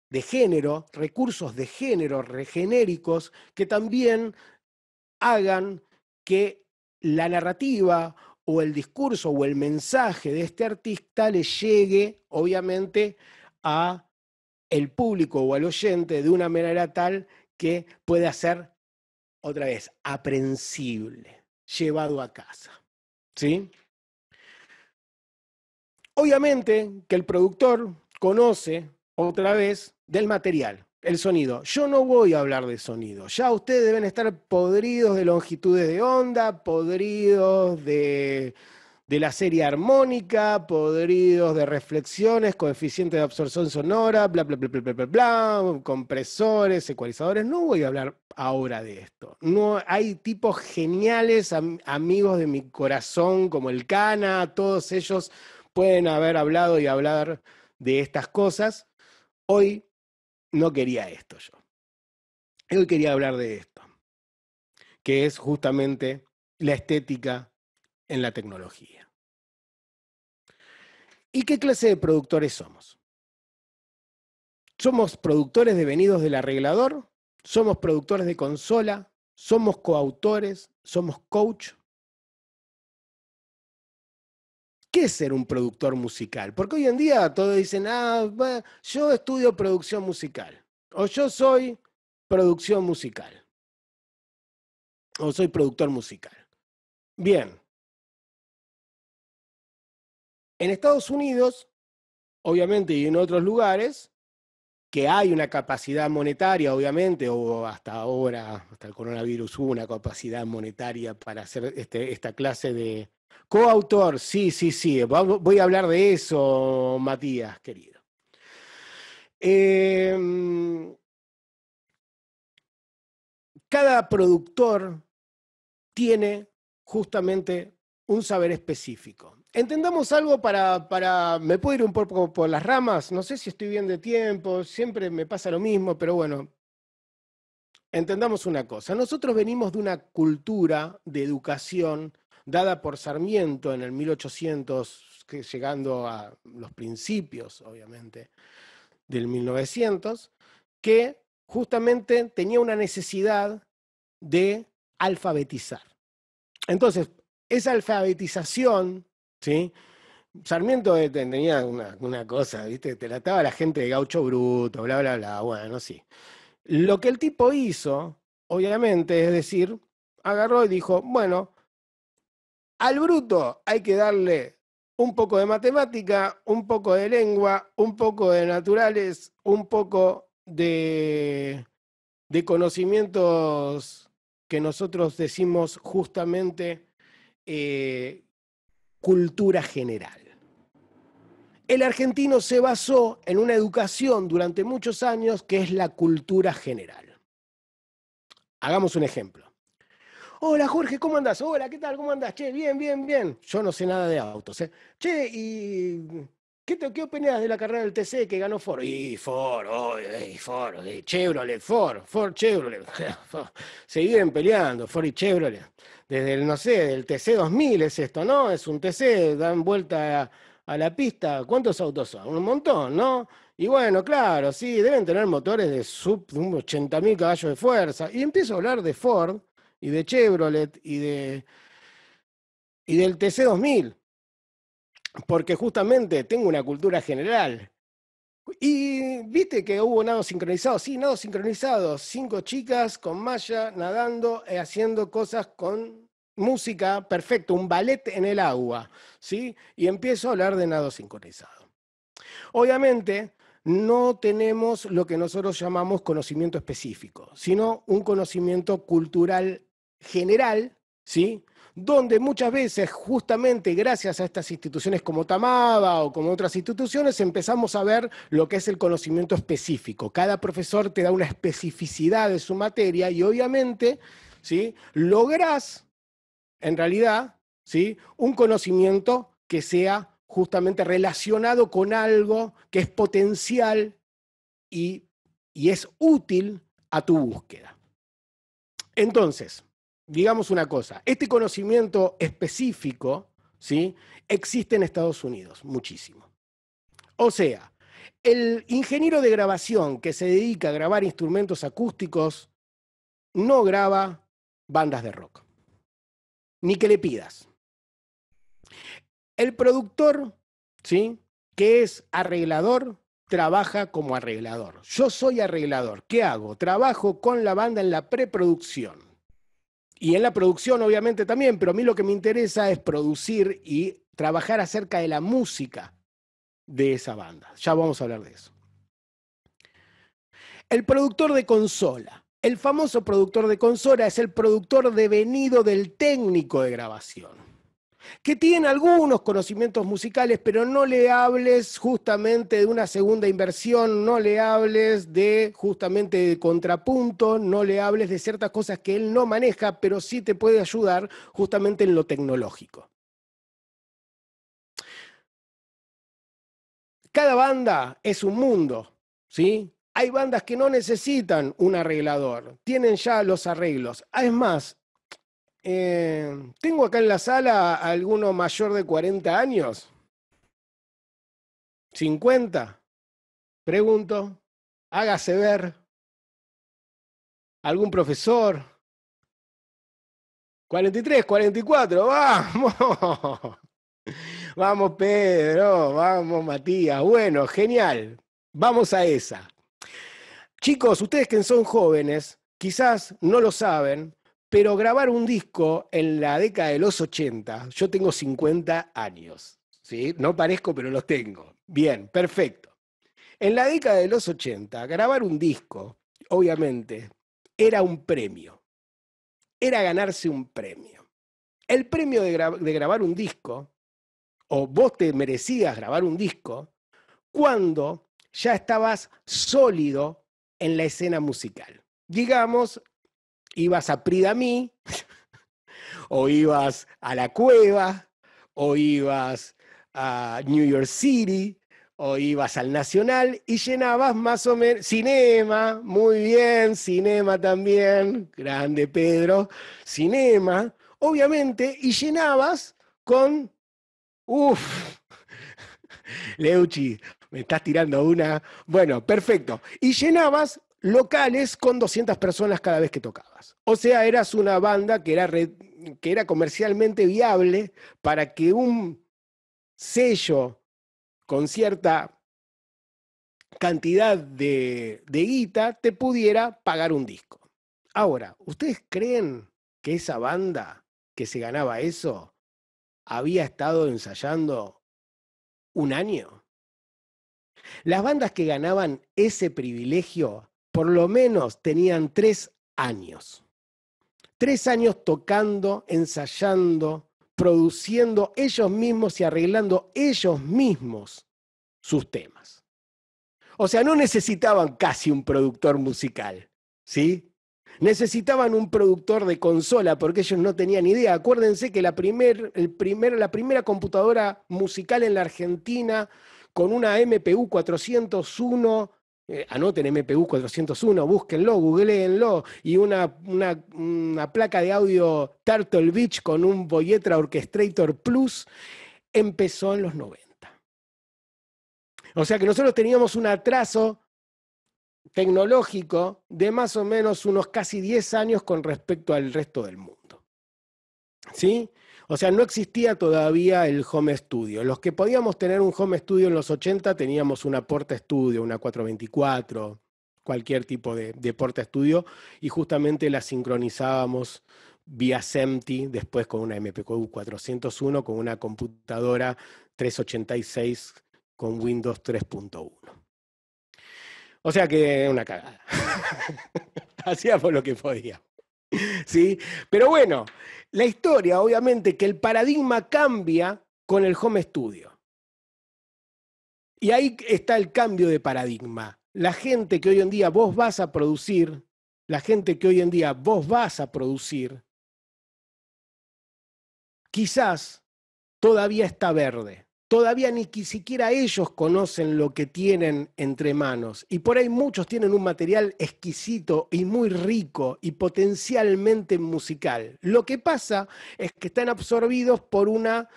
de género, recursos de género genéricos que también hagan que la narrativa o el discurso o el mensaje de este artista le llegue, obviamente, a el público o al oyente de una manera tal que pueda ser, otra vez, aprensible, llevado a casa. ¿Sí? Obviamente que el productor conoce, otra vez, del material el sonido. Yo no voy a hablar de sonido. Ya ustedes deben estar podridos de longitudes de onda, podridos de, la serie armónica, podridos de reflexiones, coeficiente de absorción sonora, bla, bla, bla, bla, bla, bla, bla, compresores, ecualizadores. No voy a hablar ahora de esto. No, hay tipos geniales, amigos de mi corazón, como el Cana, todos ellos pueden haber hablado y hablar de estas cosas. Hoy no quería esto yo. Hoy quería hablar de esto, que es justamente la estética en la tecnología. ¿Y qué clase de productores somos? ¿Somos productores devenidos del arreglador? ¿Somos productores de consola? ¿Somos coautores? ¿Somos coach? ¿Qué es ser un productor musical? Porque hoy en día todos dicen, ah, yo estudio producción musical, o yo soy producción musical, o soy productor musical. Bien. En Estados Unidos, obviamente, y en otros lugares, que hay una capacidad monetaria, obviamente, o hasta ahora, hasta el coronavirus, hubo una capacidad monetaria para hacer este, esta clase de, Coautor, sí, sí, sí. Voy a hablar de eso, Matías, querido. Em, cada productor tiene justamente un saber específico. Entendamos algo para, para, me puedo ir un poco por las ramas, no sé si estoy bien de tiempo, siempre me pasa lo mismo, pero bueno, entendamos una cosa. Nosotros venimos de una cultura de educación dada por Sarmiento en el 1800, llegando a los principios, obviamente, del 1900, que justamente tenía una necesidad de alfabetizar. Entonces, esa alfabetización, ¿sí? Sarmiento tenía una, cosa, ¿viste? Te trataba la gente de gaucho bruto, bla, bla, bla, bueno, sí. Lo que el tipo hizo, obviamente, es decir, agarró y dijo, bueno, al bruto hay que darle un poco de matemática, un poco de lengua, un poco de naturales, un poco de, de conocimientos que nosotros decimos justamente eh, cultura general. El argentino se basó en una educación durante muchos años que es la cultura general. Hagamos un ejemplo. Hola Jorge, ¿cómo andás? Hola, ¿qué tal? ¿Cómo andás? Che, bien, bien, bien. Yo no sé nada de autos. ¿eh? Che, ¿y qué, te, qué opinas de la carrera del TC que ganó Ford? Y Ford, oh, Ford, Chevrolet, Ford, Ford, Chevrolet. Se peleando, Ford y Chevrolet. Desde el, no sé, del TC 2000 es esto, ¿no? Es un TC, dan vuelta a la pista, ¿cuántos autos son? Un montón, ¿no? Y bueno, claro, sí, deben tener motores de sub 80.000 caballos de fuerza. Y empiezo a hablar de Ford y de Chevrolet y, de, y del TC2000, porque justamente tengo una cultura general. Y viste que hubo nado sincronizado, sí, nado sincronizado, cinco chicas con malla nadando, eh, haciendo cosas con música, perfecto, un ballet en el agua, ¿sí? Y empiezo a hablar de nado sincronizado. Obviamente, no tenemos lo que nosotros llamamos conocimiento específico, sino un conocimiento cultural general, ¿sí? Donde muchas veces, justamente gracias a estas instituciones como Tamaba o como otras instituciones, empezamos a ver lo que es el conocimiento específico. Cada profesor te da una especificidad de su materia y obviamente ¿sí? lográs en realidad, ¿sí? un conocimiento que sea justamente relacionado con algo que es potencial y, es útil a tu búsqueda. Entonces, digamos una cosa, este conocimiento específico ¿sí? existe en Estados Unidos, muchísimo. O sea, el ingeniero de grabación que se dedica a grabar instrumentos acústicos no graba bandas de rock ni que le pidas. El productor, ¿sí? Que es arreglador, trabaja como arreglador. Yo soy arreglador. ¿Qué hago? Trabajo con la banda en la preproducción. Y en la producción, obviamente, también, pero a mí lo que me interesa es producir y trabajar acerca de la música de esa banda. Ya vamos a hablar de eso. El productor de consola. El famoso productor de consola es el productor devenido del técnico de grabación, que tiene algunos conocimientos musicales, pero no le hables justamente de una segunda inversión, no le hables de justamente de contrapunto, no le hables de ciertas cosas que él no maneja, pero sí te puede ayudar justamente en lo tecnológico. Cada banda es un mundo, ¿sí? Hay bandas que no necesitan un arreglador, tienen ya los arreglos. Es más, eh, tengo acá en la sala alguno mayor de 40 años. ¿50? Pregunto. Hágase ver. ¿Algún profesor? 43, 44, vamos. Vamos Pedro, vamos Matías. Bueno, genial. Vamos a esa. Chicos, ustedes que son jóvenes, quizás no lo saben, pero grabar un disco en la década de los 80, yo tengo 50 años, ¿sí? No parezco, pero los tengo. Bien, perfecto. En la década de los 80, grabar un disco, obviamente, era un premio. Era ganarse un premio. El premio de, de grabar un disco, o vos te merecías grabar un disco, cuando ya estabas sólido en la escena musical. Digamos, ibas a Pridamí, o ibas a la cueva, o ibas a New York City, o ibas al Nacional y llenabas más o menos, cinema, muy bien, cinema también, grande Pedro, cinema, obviamente, y llenabas con, uff, Leuchi, me estás tirando una. Bueno, perfecto. Y llenabas locales con 200 personas cada vez que tocabas. O sea, eras una banda que era, que era comercialmente viable para que un sello con cierta cantidad de, de guita te pudiera pagar un disco. Ahora, ¿ustedes creen que esa banda que se ganaba eso había estado ensayando un año? Las bandas que ganaban ese privilegio por lo menos tenían tres años. Tres años tocando, ensayando, produciendo ellos mismos y arreglando ellos mismos sus temas. O sea, no necesitaban casi un productor musical, ¿sí? Necesitaban un productor de consola porque ellos no tenían idea. Acuérdense que la, primer, el la primera computadora musical en la Argentina con una MPU 401 eh, anoten MPU 401, búsquenlo, googleenlo, y una, una, placa de audio Turtle Beach con un Boyetra Orchestrator Plus, empezó en los 90. O sea que nosotros teníamos un atraso tecnológico de más o menos unos casi 10 años con respecto al resto del mundo. ¿Sí? O sea, no existía todavía el home studio. Los que podíamos tener un home studio en los 80 teníamos una porta estudio, una 424, cualquier tipo de, de porta estudio, y justamente la sincronizábamos vía SEMTI, después con una MPQ 401, con una computadora 386 con Windows 3.1. O sea que una cagada. Hacíamos lo que podíamos. ¿Sí? Pero bueno, la historia, obviamente, que el paradigma cambia con el home studio. Y ahí está el cambio de paradigma. La gente que hoy en día vos vas a producir, la gente que hoy en día vos vas a producir, quizás todavía está verde todavía ni siquiera ellos conocen lo que tienen entre manos. Y por ahí muchos tienen un material exquisito y muy rico y potencialmente musical. Lo que pasa es que están absorbidos por una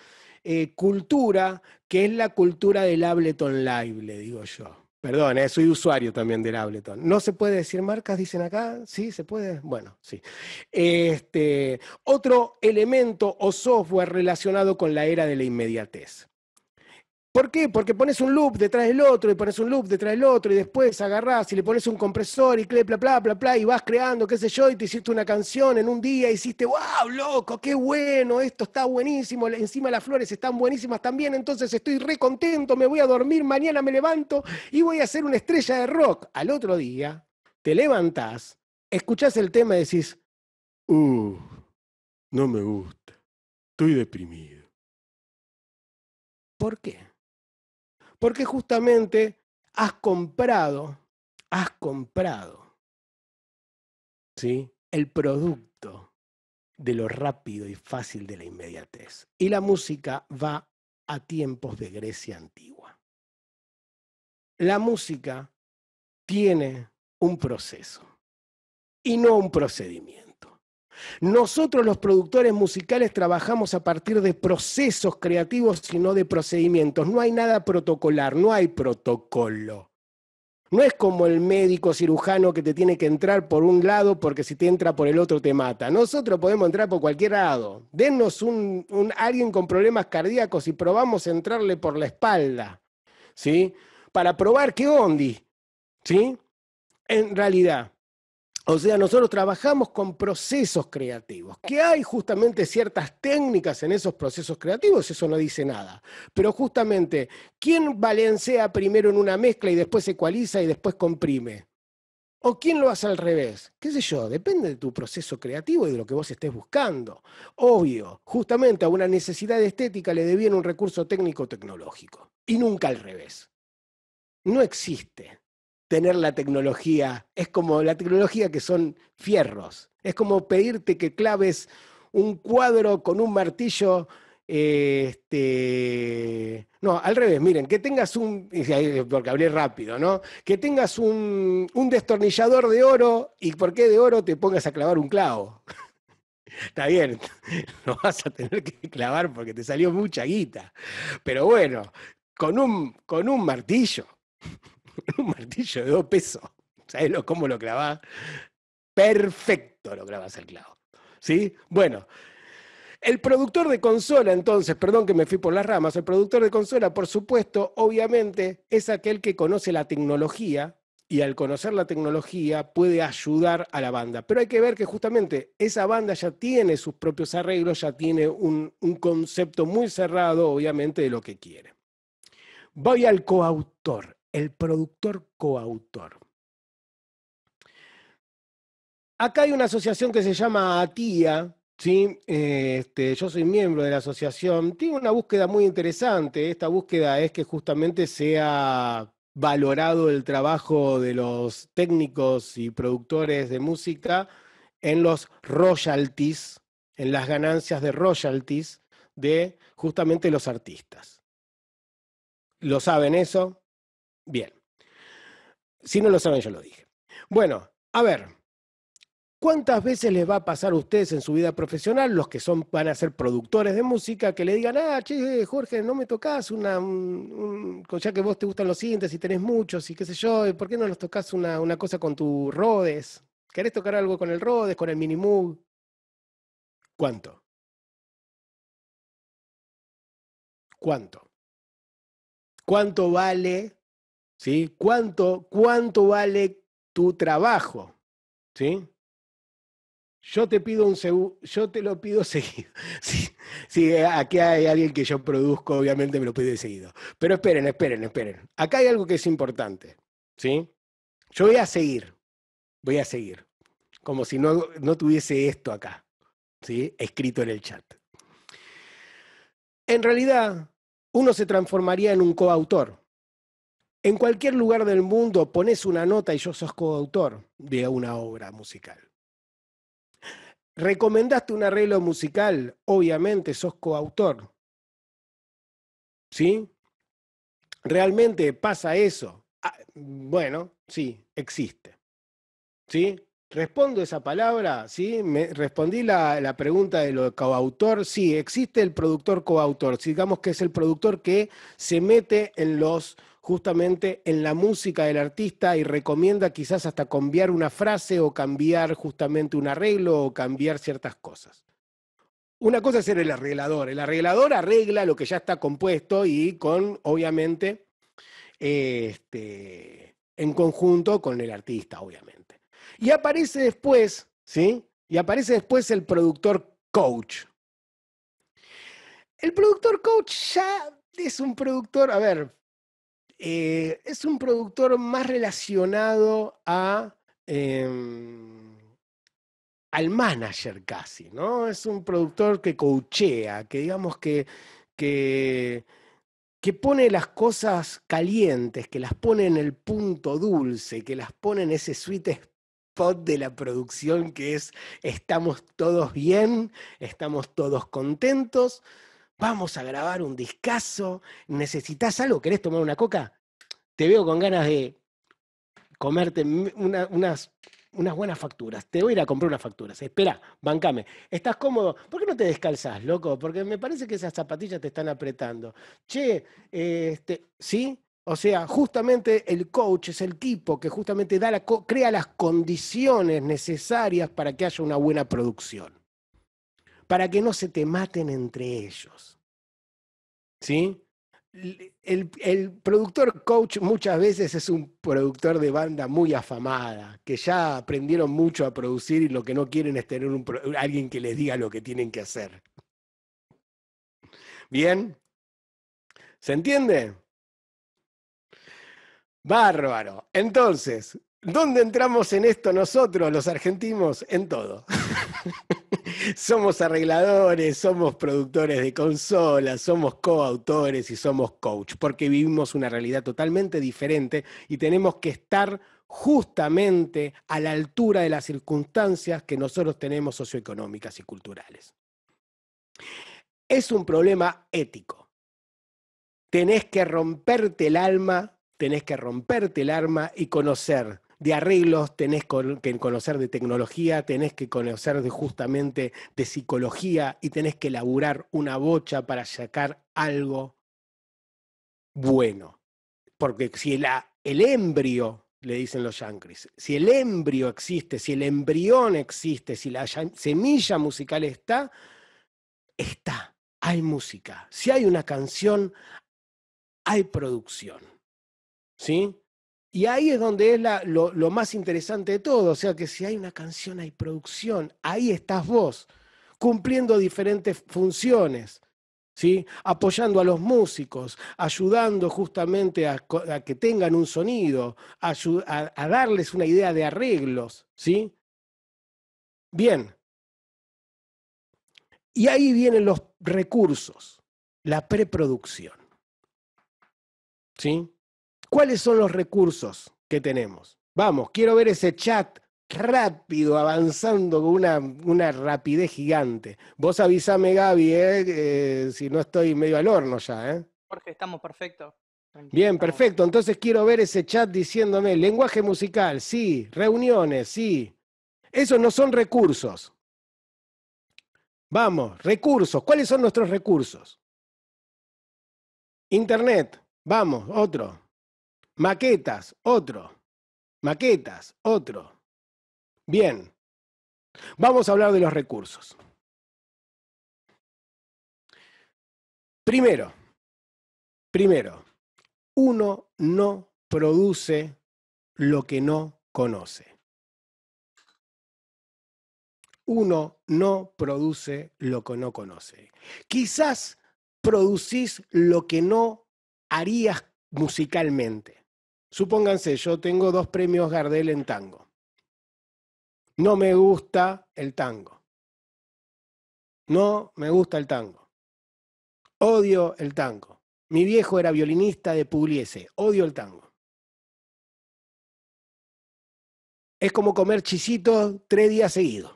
eh, cultura que es la cultura del Ableton Live, le digo yo. Perdón, eh, soy usuario también del Ableton. ¿No se puede decir marcas, dicen acá? ¿Sí? ¿Se puede? Bueno, sí. Este, otro elemento o software relacionado con la era de la inmediatez. ¿Por qué? Porque pones un loop detrás del otro y pones un loop detrás del otro y después agarrás y le pones un compresor y bla, bla, bla, bla, bla, y vas creando, qué sé yo, y te hiciste una canción en un día y hiciste, wow, loco, qué bueno, esto está buenísimo, encima las flores están buenísimas también, entonces estoy re contento, me voy a dormir, mañana me levanto y voy a ser una estrella de rock. Al otro día, te levantás, escuchás el tema y decís, uh, no me gusta, estoy deprimido. ¿Por qué? Porque justamente has comprado, has comprado, ¿sí? El producto de lo rápido y fácil de la inmediatez. Y la música va a tiempos de Grecia antigua. La música tiene un proceso y no un procedimiento. Nosotros los productores musicales trabajamos a partir de procesos creativos y no de procedimientos. No hay nada protocolar, no hay protocolo. No es como el médico cirujano que te tiene que entrar por un lado porque si te entra por el otro te mata. Nosotros podemos entrar por cualquier lado. Denos un, alguien con problemas cardíacos y probamos entrarle por la espalda, ¿sí? Para probar qué ondi, ¿sí? En realidad, o sea, nosotros trabajamos con procesos creativos, que hay justamente ciertas técnicas en esos procesos creativos, eso no dice nada. Pero justamente, ¿quién balancea primero en una mezcla y después ecualiza y después comprime? ¿O quién lo hace al revés? ¿Qué sé yo? Depende de tu proceso creativo y de lo que vos estés buscando. Obvio, justamente a una necesidad estética le deviene un recurso técnico-tecnológico. Y nunca al revés. No existe tener la tecnología. Es como la tecnología que son fierros. Es como pedirte que claves un cuadro con un martillo. Este, no, al revés, miren, que tengas un, porque hablé rápido, ¿no? Que tengas un, un destornillador de oro y por qué de oro te pongas a clavar un clavo. Está bien, no vas a tener que clavar porque te salió mucha guita. Pero bueno, con un, con un martillo un martillo de dos pesos. ¿Sabes cómo lo clavás? Perfecto lo clavas el clavo. ¿Sí? Bueno, el productor de consola, entonces, perdón que me fui por las ramas, el productor de consola, por supuesto, obviamente, es aquel que conoce la tecnología y al conocer la tecnología puede ayudar a la banda. Pero hay que ver que justamente esa banda ya tiene sus propios arreglos, ya tiene un concepto muy cerrado, obviamente, de lo que quiere. Voy al coautor, el productor coautor. Acá hay una asociación que se llama ATIA, ¿sí? Este, yo soy miembro de la asociación. Tiene una búsqueda muy interesante. Esta búsqueda es que justamente sea valorado el trabajo de los técnicos y productores de música en los royalties, en las ganancias de royalties de justamente los artistas. ¿Lo saben eso? Bien. Si no lo saben, yo lo dije. Bueno, a ver, ¿Cuántas veces les va a pasar a ustedes en su vida profesional, los que son, van a ser productores de música, que le digan, ah, che, Jorge, no me tocas una, ya que vos te gustan los síntesis y tenés muchos y qué sé yo, ¿por qué no nos tocas una, una cosa con tu Rhodes? ¿Querés tocar algo con el Rhodes, con el Minimoog? ¿Cuánto? ¿Cuánto? ¿Cuánto vale? ¿Sí? ¿Cuánto, cuánto vale tu trabajo? ¿Sí? Yo te pido un yo te lo pido seguido. Si, aquí hay alguien que yo produzco, obviamente me lo pide seguido. Pero esperen, esperen, esperen. Acá hay algo que es importante. ¿Sí? Yo voy a seguir. Voy a seguir. Como si no, no tuviese esto acá. ¿Sí? Escrito en el chat. En realidad, uno se transformaría en un coautor. En cualquier lugar del mundo pones una nota y yo sos coautor de una obra musical. Recomendaste un arreglo musical, obviamente sos coautor. ¿Sí? ¿Realmente pasa eso? Ah, bueno, sí, existe. ¿Sí? Respondo esa palabra, ¿sí? Me, respondí la, la pregunta de lo de coautor. Sí, existe el productor coautor. Digamos que es el productor que se mete en los justamente en la música del artista y recomienda quizás hasta cambiar una frase o cambiar justamente un arreglo o cambiar ciertas cosas. Una cosa es ser el arreglador. El arreglador arregla lo que ya está compuesto y con, obviamente, este, en conjunto con el artista, obviamente. Y aparece después, ¿sí? Y aparece después el productor coach. El productor coach ya es un productor, a ver, eh, es un productor más relacionado a, em, al manager casi, ¿no? Es un productor que coachea, que digamos que, que, que pone las cosas calientes, que las pone en el punto dulce, que las pone en ese sweet spot de la producción que es estamos todos bien, estamos todos contentos, vamos a grabar un discazo, necesitas algo, ¿querés tomar una coca? Te veo con ganas de comerte unas, unas buenas facturas. Te voy a ir a comprar unas facturas. Espera, bancame. ¿Estás cómodo? ¿Por qué no te descalzas, loco? Porque me parece que esas zapatillas te están apretando. Che, este, ¿sí? O sea, justamente el coach es el tipo que justamente da crea las condiciones necesarias para que haya una buena producción para que no se te maten entre ellos. ¿Sí? El, productor coach muchas veces es un productor de banda muy afamada, que ya aprendieron mucho a producir y lo que no quieren es tener alguien que les diga lo que tienen que hacer. ¿Bien? ¿Se entiende? Bárbaro. Entonces, ¿dónde entramos en esto nosotros, los argentinos? En todo. somos arregladores, somos productores de consolas, somos coautores y somos coach, porque vivimos una realidad totalmente diferente y tenemos que estar justamente a la altura de las circunstancias que nosotros tenemos socioeconómicas y culturales. Es un problema ético. Tenés que romperte el alma, tenés que romperte el alma y conocer de arreglos, tenés que conocer de tecnología, tenés que conocer de justamente de psicología y tenés que elaborar una bocha para sacar algo bueno. Porque si el embrio le dicen los yankees. Si el embrio existe, si el embrión existe, si la semilla musical está, está, hay música. Si hay una canción, hay producción. ¿Sí? Y ahí es donde es lo, más interesante de todo. O sea que si hay una canción, hay producción. Ahí estás vos, cumpliendo diferentes funciones. ¿sí? apoyando a los músicos, ayudando justamente a, que tengan un sonido, a, a, darles una idea de arreglos. ¿sí? Bien. Y ahí vienen los recursos, la preproducción. ¿Sí? ¿Cuáles son los recursos que tenemos? Vamos, quiero ver ese chat rápido, avanzando con una, una rapidez gigante. Vos avísame, Gaby, eh, si no estoy medio al horno ya. ¿eh? Jorge, estamos perfectos. Bien, perfecto. Entonces quiero ver ese chat diciéndome, lenguaje musical, sí, reuniones, sí. Esos no son recursos. Vamos, recursos. ¿Cuáles son nuestros recursos? Internet, vamos, otro. Maquetas, otro. Maquetas, otro. Bien, vamos a hablar de los recursos. Primero, primero, uno no produce lo que no conoce. Uno no produce lo que no conoce. Quizás producís lo que no harías musicalmente. Supónganse, yo tengo dos premios Gardel en tango. No me gusta el tango. No me gusta el tango. Odio el tango. Mi viejo era violinista de Pugliese. Odio el tango. Es como comer chisito tres días seguidos.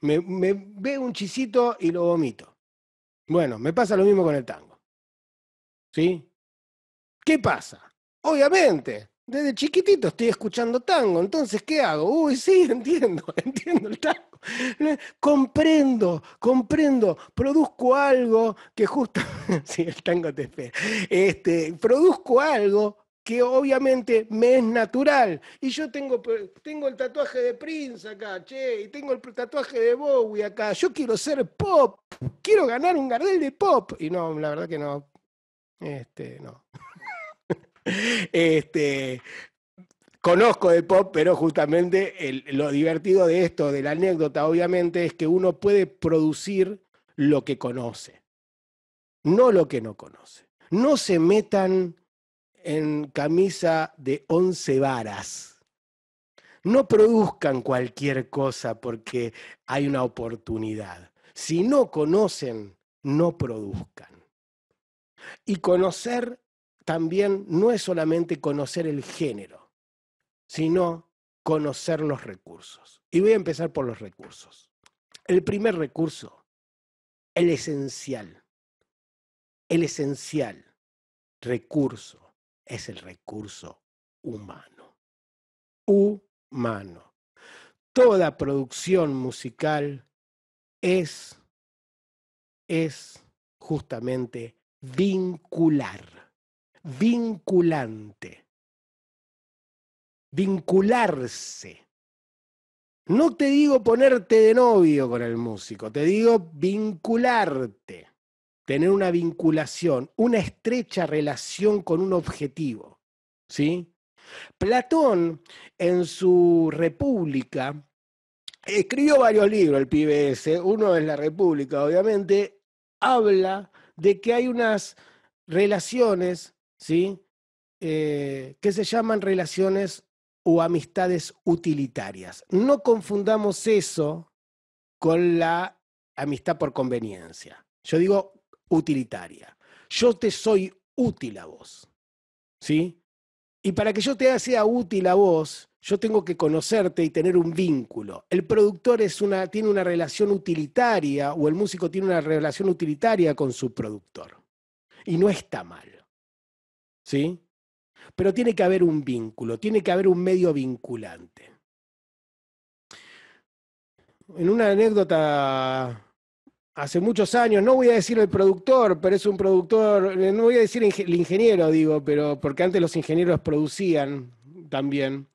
Me, me veo un chisito y lo vomito. Bueno, me pasa lo mismo con el tango. ¿Sí? ¿Qué pasa? Obviamente, desde chiquitito estoy escuchando tango, entonces, ¿qué hago? Uy, sí, entiendo, entiendo el tango. Comprendo, comprendo, produzco algo que justo, sí, el tango te espera, este, produzco algo que obviamente me es natural. Y yo tengo, tengo el tatuaje de Prince acá, che, y tengo el tatuaje de Bowie acá. Yo quiero ser pop, quiero ganar un Gardel de pop. Y no, la verdad que no. Este, no. Este, conozco de pop, pero justamente lo divertido de esto, de la anécdota, obviamente, es que uno puede producir lo que conoce, no lo que no conoce. No se metan en camisa de once varas. No produzcan cualquier cosa porque hay una oportunidad. Si no conocen, no produzcan. Y conocer también no es solamente conocer el género, sino conocer los recursos. Y voy a empezar por los recursos. El primer recurso, el esencial. El esencial recurso es el recurso humano. Humano. Toda producción musical es, es justamente vincular vinculante. Vincularse. No te digo ponerte de novio con el músico, te digo vincularte, tener una vinculación, una estrecha relación con un objetivo. ¿Sí? Platón en su República escribió varios libros, el pibe uno es La República, obviamente, habla de que hay unas relaciones ¿sí? Eh, que se llaman relaciones o amistades utilitarias. No confundamos eso con la amistad por conveniencia. Yo digo utilitaria. Yo te soy útil a vos. ¿Sí? Y para que yo te sea útil a vos, yo tengo que conocerte y tener un vínculo. El productor es una, tiene una relación utilitaria o el músico tiene una relación utilitaria con su productor. Y no está mal. ¿Sí? Pero tiene que haber un vínculo, tiene que haber un medio vinculante. En una anécdota hace muchos años, no voy a decir el productor, pero es un productor, eh, no voy a decir el ingeniero, digo, pero porque antes los ingenieros producían, también.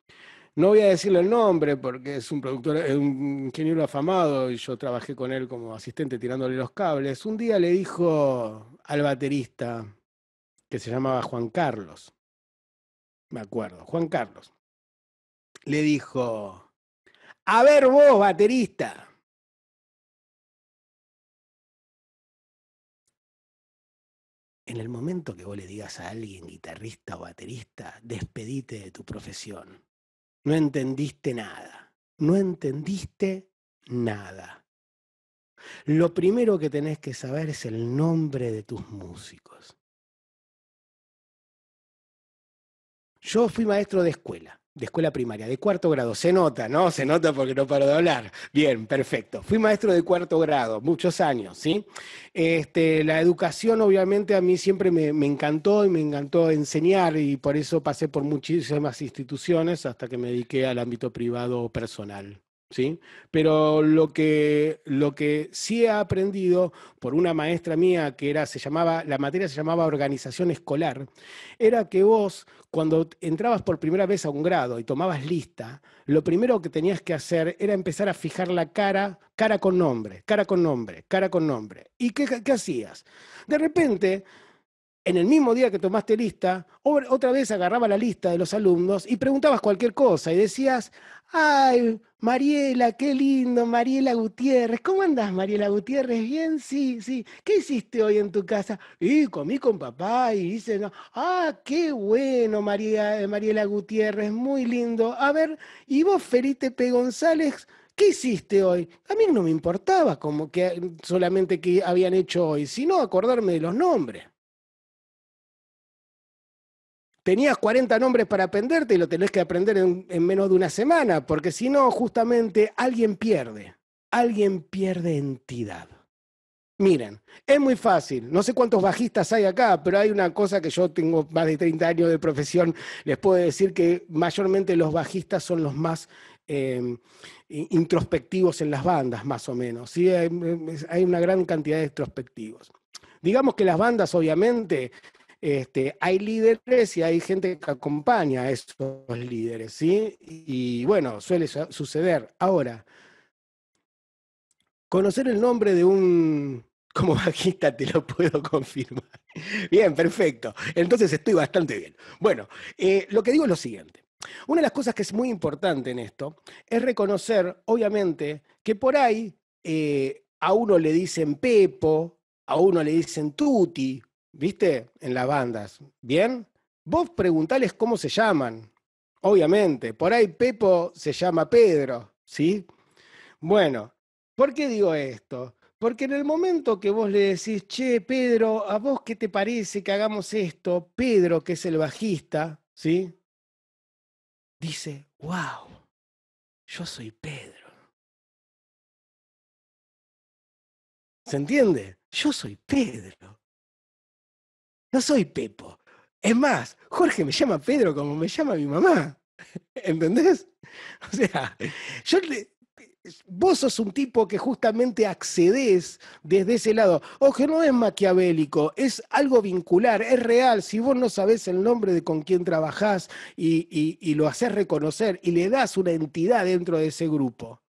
No voy a decirle el nombre porque es un productor, un ingeniero afamado y yo trabajé con él como asistente tirándole los cables. Un día le dijo al baterista que se llamaba Juan Carlos, me acuerdo, Juan Carlos, le dijo, a ver vos, baterista. En el momento que vos le digas a alguien guitarrista o baterista, despedite de tu profesión no entendiste nada. No entendiste nada. Lo primero que tenés que saber es el nombre de tus músicos. Yo fui maestro de escuela de escuela primaria, de cuarto grado. Se nota, ¿no? Se nota porque no paro de hablar. Bien, perfecto. Fui maestro de cuarto grado, muchos años, ¿sí? Este, la educación, obviamente, a mí siempre me, me, encantó y me encantó enseñar y por eso pasé por muchísimas instituciones hasta que me dediqué al ámbito privado personal. ¿Sí? Pero lo que, lo que sí he aprendido por una maestra mía que era, se llamaba, la materia se llamaba organización escolar, era que vos, cuando entrabas por primera vez a un grado y tomabas lista, lo primero que tenías que hacer era empezar a fijar la cara, cara con nombre, cara con nombre, cara con nombre. ¿Y qué, qué hacías? De repente en el mismo día que tomaste lista, otra vez agarraba la lista de los alumnos y preguntabas cualquier cosa y decías, ay, Mariela, qué lindo, Mariela Gutiérrez. ¿Cómo andás, Mariela Gutiérrez? Bien, sí, sí. ¿Qué hiciste hoy en tu casa? Y comí con papá y hice, no. ah, qué bueno, María, eh, Mariela Gutiérrez, muy lindo. A ver, ¿y vos, Felipe P. González? ¿Qué hiciste hoy? A mí no me importaba como que solamente que habían hecho hoy, sino acordarme de los nombres tenías 40 nombres para aprenderte y lo tenés que aprender en, menos de una semana, porque si no, justamente alguien pierde, alguien pierde entidad. Miren, es muy fácil. No sé cuántos bajistas hay acá, pero hay una cosa que yo tengo más de 30 años de profesión. Les puedo decir que mayormente los bajistas son los más em, introspectivos en las bandas, más o menos. ¿sí? hay una gran cantidad de introspectivos. Digamos que las bandas, obviamente, este, hay líderes y hay gente que acompaña a esos líderes, ¿sí? Y bueno, suele suceder. Ahora, conocer el nombre de un, como bajista te lo puedo confirmar. Bien, perfecto. Entonces estoy bastante bien. Bueno, eh, lo que digo es lo siguiente. Una de las cosas que es muy importante en esto es reconocer, obviamente, que por ahí eh, a uno le dicen Pepo, a uno le dicen Tuti, ¿viste? En las bandas. ¿Bien? Vos preguntales cómo se llaman. Obviamente, por ahí Pepo se llama Pedro, ¿sí? Bueno, ¿por qué digo esto? Porque en el momento que vos le decís, che, Pedro, ¿a vos qué te parece que hagamos esto? Pedro, que es el bajista, ¿sí? Dice, wow, yo soy Pedro. ¿Se entiende? Yo soy Pedro. No soy Pepo. Es más, Jorge me llama Pedro como me llama mi mamá. ¿Entendés? O sea, vos sos un tipo que justamente accedes desde ese lado. Ojo, no es maquiavélico, es algo vincular, es real. Si vos no sabés el nombre de con quién trabajás y lo haces reconocer y le das una entidad dentro de ese grupo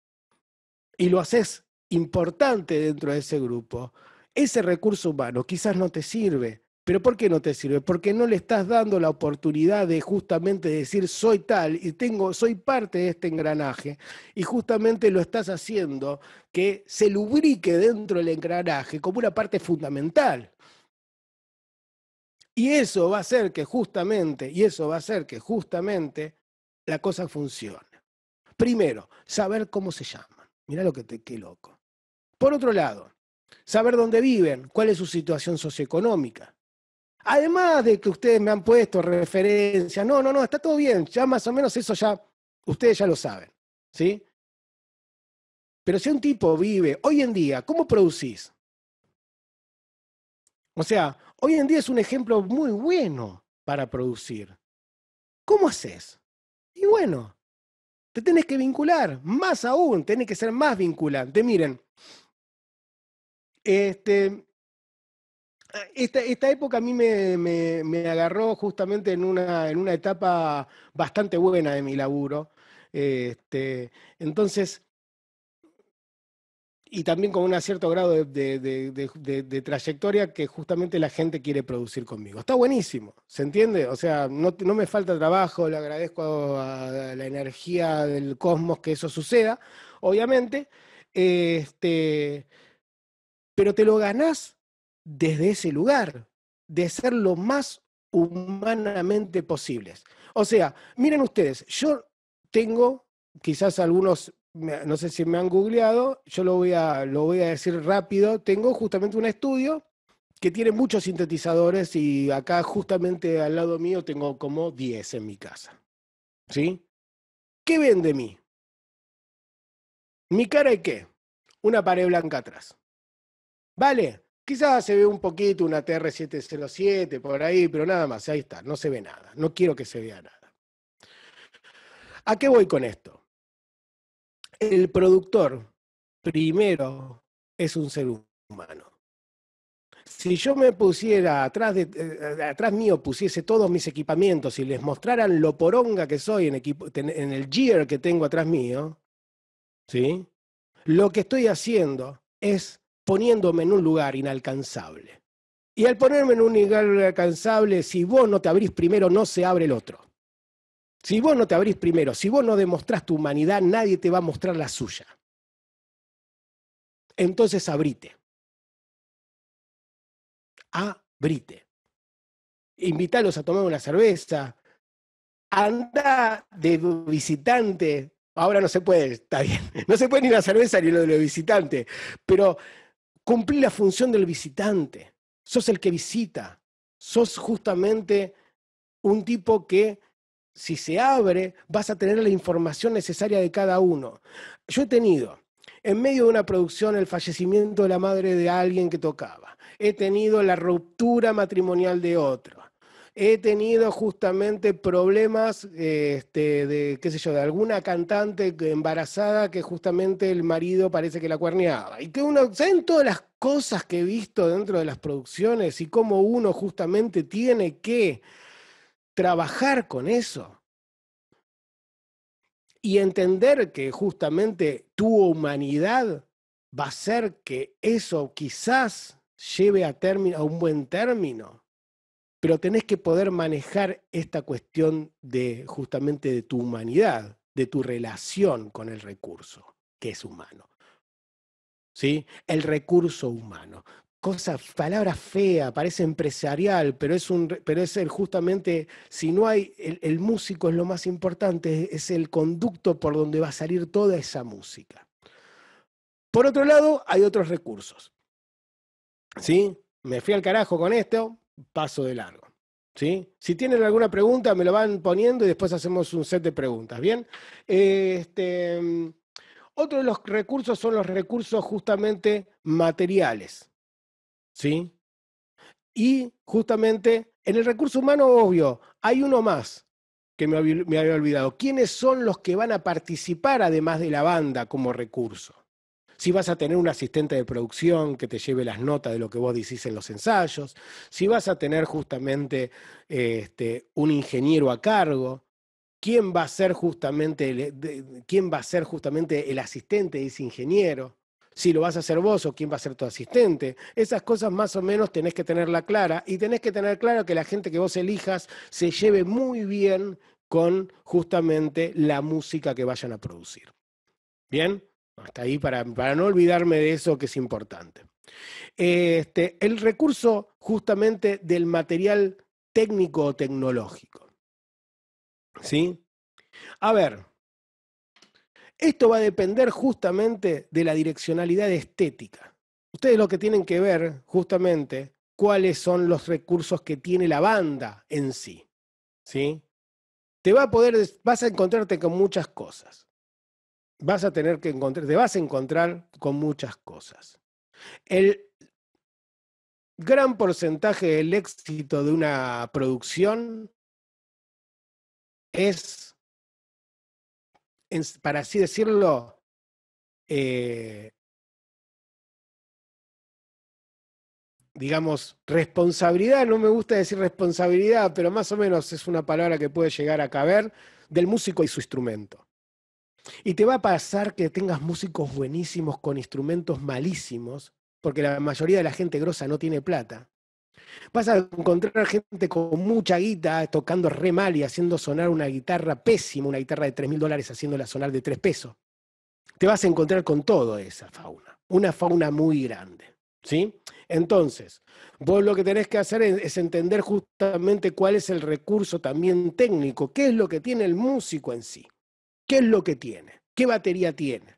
y lo haces importante dentro de ese grupo, ese recurso humano quizás no te sirve pero ¿por qué no te sirve? Porque no le estás dando la oportunidad de justamente decir soy tal y tengo, soy parte de este engranaje y justamente lo estás haciendo que se lubrique dentro del engranaje como una parte fundamental. Y eso va a hacer que justamente, y eso va a hacer que justamente la cosa funcione. Primero, saber cómo se llaman. Mira lo que te qué loco. Por otro lado, saber dónde viven, cuál es su situación socioeconómica. Además de que ustedes me han puesto referencia, no, no, no, está todo bien, ya más o menos eso ya, ustedes ya lo saben, ¿sí? Pero si un tipo vive, hoy en día, ¿cómo producís? O sea, hoy en día es un ejemplo muy bueno para producir. ¿Cómo haces? Y bueno, te tenés que vincular, más aún, tenés que ser más vinculante. Miren, este, esta, esta época a mí me, me- me agarró justamente en una, en una etapa bastante buena de mi laburo. Este, entonces, y también con un cierto grado de, de- de- trayectoria que justamente la gente quiere producir conmigo. Está buenísimo, ¿se entiende? O sea, no, no me falta trabajo, le agradezco a la energía del cosmos que eso suceda, obviamente. Este, pero te lo ganás desde ese lugar, de ser lo más humanamente posibles. O sea, miren ustedes, yo tengo, quizás algunos, no sé si me han googleado, yo lo voy a, lo voy a decir rápido, tengo justamente un estudio que tiene muchos sintetizadores y acá justamente al lado mío tengo como 10 en mi casa. ¿Sí? ¿Qué ven de mí? ¿Mi cara y qué? Una pared blanca atrás. ¿Vale? Quizás se ve un poquito una TR-707 por ahí, pero nada más, ahí está, no se ve nada. No quiero que se vea nada. ¿A qué voy con esto? El productor, primero, es un ser humano. Si yo me pusiera atrás, de, eh, atrás mío, pusiese todos mis equipamientos y les mostraran lo poronga que soy en, en el gear que tengo atrás mío, ¿sí? Lo que estoy haciendo es poniéndome en un lugar inalcanzable. Y al ponerme en un lugar inalcanzable, si vos no te abrís primero, no se abre el otro. Si vos no te abrís primero, si vos no demostrás tu humanidad, nadie te va a mostrar la suya. Entonces abrite. Abrite. Invítalos a tomar una cerveza. Anda de visitante. Ahora no se puede, está bien. No se puede ni la cerveza ni lo de visitante. Pero cumplí la función del visitante. Sos el que visita. Sos justamente un tipo que, si se abre, vas a tener la información necesaria de cada uno. Yo he tenido, en medio de una producción, el fallecimiento de la madre de alguien que tocaba. He tenido la ruptura matrimonial de otro. He tenido justamente problemas este, de, qué sé yo, de alguna cantante embarazada que justamente el marido parece que la cuerneaba. Y que uno, ¿saben todas las cosas que he visto dentro de las producciones y cómo uno justamente tiene que trabajar con eso? Y entender que justamente tu humanidad va a ser que eso quizás lleve a un buen término pero tenés que poder manejar esta cuestión de justamente de tu humanidad, de tu relación con el recurso, que es humano. ¿Sí? El recurso humano. Cosa, palabra fea, parece empresarial, pero es, un, pero es el justamente, si no hay, el, el músico es lo más importante, es el conducto por donde va a salir toda esa música. Por otro lado, hay otros recursos. ¿Sí? Me fui al carajo con esto, paso de largo. ¿Sí? Si tienen alguna pregunta, me lo van poniendo y después hacemos un set de preguntas. ¿Bien? Este, mm, otro de los recursos son los recursos justamente materiales. ¿Sí? Y justamente en el recurso humano, obvio, hay uno más que me, habí- me había olvidado. ¿Quiénes son los que van a participar además de la banda como recurso? Si vas a tener un asistente de producción que te lleve las notas de lo que vos decís en los ensayos, si vas a tener justamente este, un ingeniero a cargo, quién va a ser justamente el, de- quién va a ser justamente el asistente de ese ingeniero, si lo vas a hacer vos o quién va a ser tu asistente. Esas cosas más o menos tenés que tenerla clara y tenés que tener claro que la gente que vos elijas se lleve muy bien con justamente la música que vayan a producir. ¿Bien? Hasta ahí para, para no olvidarme de eso que es importante. Este, el recurso justamente del material técnico o tecnológico. ¿Sí? A ver, esto va a depender justamente de la direccionalidad estética. Ustedes lo que tienen que ver justamente cuáles son los recursos que tiene la banda en sí. ¿Sí? Te va a poder, vas a encontrarte con muchas cosas vas a tener que encontrar, te vas a encontrar con muchas cosas. El gran porcentaje del éxito de una producción es, en- para así decirlo, eh, digamos, responsabilidad, no me gusta decir responsabilidad, pero más o menos es una palabra que puede llegar a caber, del músico y su instrumento. Y te va a pasar que tengas músicos buenísimos con instrumentos malísimos, porque la mayoría de la gente grosa no tiene plata. Vas a encontrar gente con mucha guita tocando re mal y haciendo sonar una guitarra pésima, una guitarra de 3 mil dólares haciéndola sonar de 3 pesos. Te vas a encontrar con toda esa fauna, una fauna muy grande. ¿sí? Entonces, vos lo que tenés que hacer es, entender justamente cuál es el recurso también técnico, qué es lo que tiene el músico en sí, qué es lo que tiene, qué batería tiene,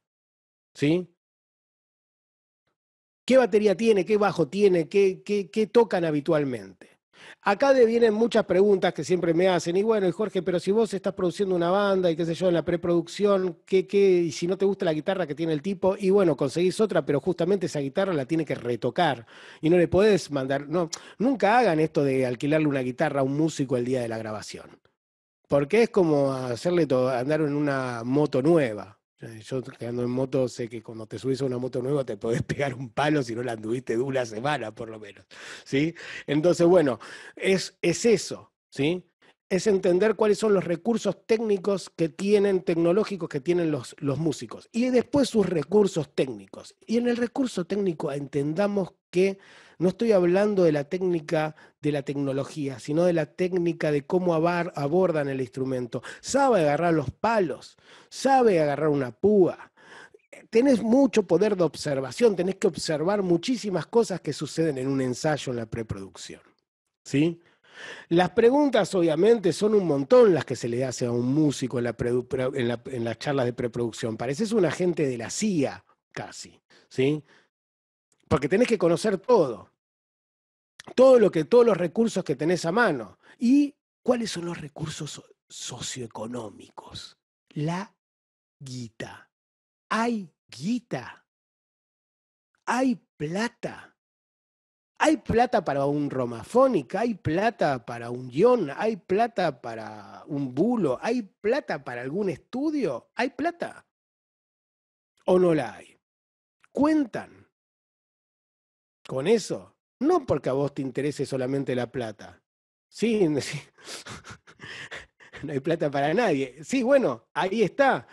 ¿sí? ¿Qué batería tiene, qué bajo tiene, qué, qué, tocan habitualmente? Acá vienen muchas preguntas que siempre me hacen, y bueno, Jorge, pero si vos estás produciendo una banda y qué sé yo, en la preproducción, ¿qué, qué, y si no te gusta la guitarra que tiene el tipo, y bueno, conseguís otra, pero justamente esa guitarra la tiene que retocar, y no le podés mandar, no, nunca hagan esto de alquilarle una guitarra a un músico el día de la grabación, porque es como hacerle andar en una moto nueva. Yo que ando en moto sé que cuando te subís a una moto nueva te podés pegar un palo si no la anduviste de una semana, por lo menos. ¿sí? Entonces, bueno, es, es eso, ¿sí? Es entender cuáles son los recursos técnicos que tienen, tecnológicos que tienen los, los músicos. Y después sus recursos técnicos. Y en el recurso técnico entendamos que no estoy hablando de la técnica de la tecnología, sino de la técnica de cómo abordan el instrumento. Sabe agarrar los palos, sabe agarrar una púa. Tenés mucho poder de observación, tenés que observar muchísimas cosas que suceden en un ensayo en la preproducción. ¿Sí? Las preguntas, obviamente, son un montón las que se le hace a un músico en, las charlas de preproducción. Pareces un agente de la CIA, casi. ¿sí? Porque tenés que conocer todo. Todo lo que, todos los recursos que tenés a mano. ¿Y cuáles son los recursos socioeconómicos? La guita. Hay guita. Hay plata. Hay plata para un romafónica, hay plata para un guion, hay plata para un bulo, hay plata para algún estudio, hay plata. ¿O no la hay? Cuentan con eso. No porque a vos te interese solamente la plata. Sí, no hay plata para nadie. Sí, bueno, ahí está.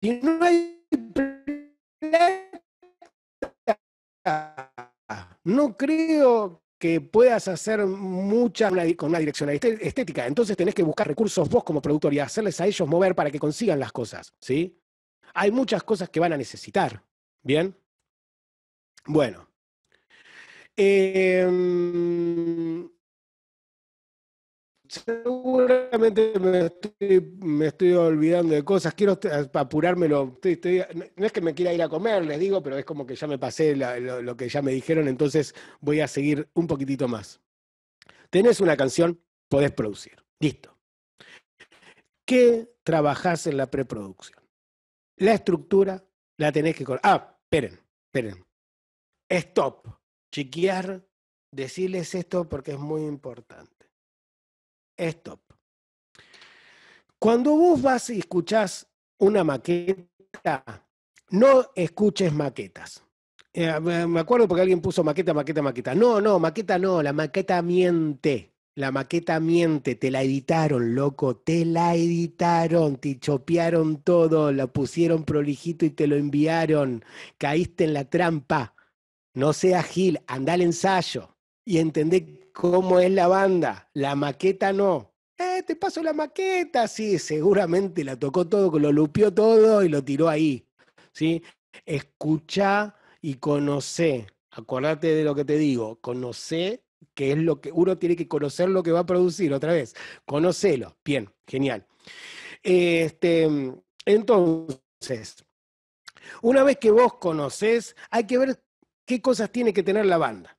Si no hay plata, no creo que puedas hacer mucha con una dirección estética. Entonces tenés que buscar recursos vos como productor y hacerles a ellos mover para que consigan las cosas, ¿sí? Hay muchas cosas que van a necesitar. ¿Bien? Bueno. Em, seguramente me estoy, olvidando de cosas. Quiero apurármelo. no es que me quiera ir a comer, les digo, pero es como que ya me pasé lo, que ya me dijeron, entonces voy a seguir un poquitito más. Tenés una canción, podés producir. Listo. ¿Qué trabajás en la preproducción? La estructura la tenés que... Ah, esperen, esperen. Stop. Chequear, decirles esto porque es muy importante. Stop. Cuando vos vas y escuchás una maqueta, no escuches maquetas. Eh, me acuerdo porque alguien puso maqueta, maqueta, maqueta. No, no, maqueta no, la maqueta miente. La maqueta miente, te la editaron, loco, te la editaron, te chopearon todo, la pusieron prolijito y te lo enviaron. Caíste en la trampa. No seas Gil, anda al ensayo y entendé cómo es la banda. La maqueta no. Eh, te paso la maqueta, sí, seguramente la tocó todo, lo lupió todo y lo tiró ahí. ¿sí? Escucha y conoce. Acordate de lo que te digo, conoce que es lo que uno tiene que conocer lo que va a producir otra vez. Conocelo. Bien, genial. Este, entonces, una vez que vos conocés, hay que ver qué cosas tiene que tener la banda.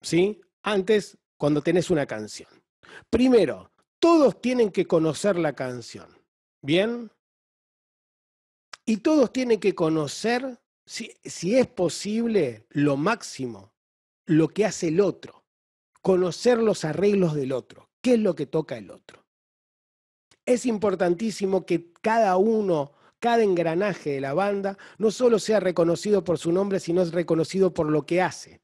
¿Sí? Antes, cuando tenés una canción. Primero, todos tienen que conocer la canción. ¿Bien? Y todos tienen que conocer, si, si es posible, lo máximo, lo que hace el otro conocer los arreglos del otro, qué es lo que toca el otro. Es importantísimo que cada uno cada engranaje de la banda no solo sea reconocido por su nombre, sino es reconocido por lo que hace.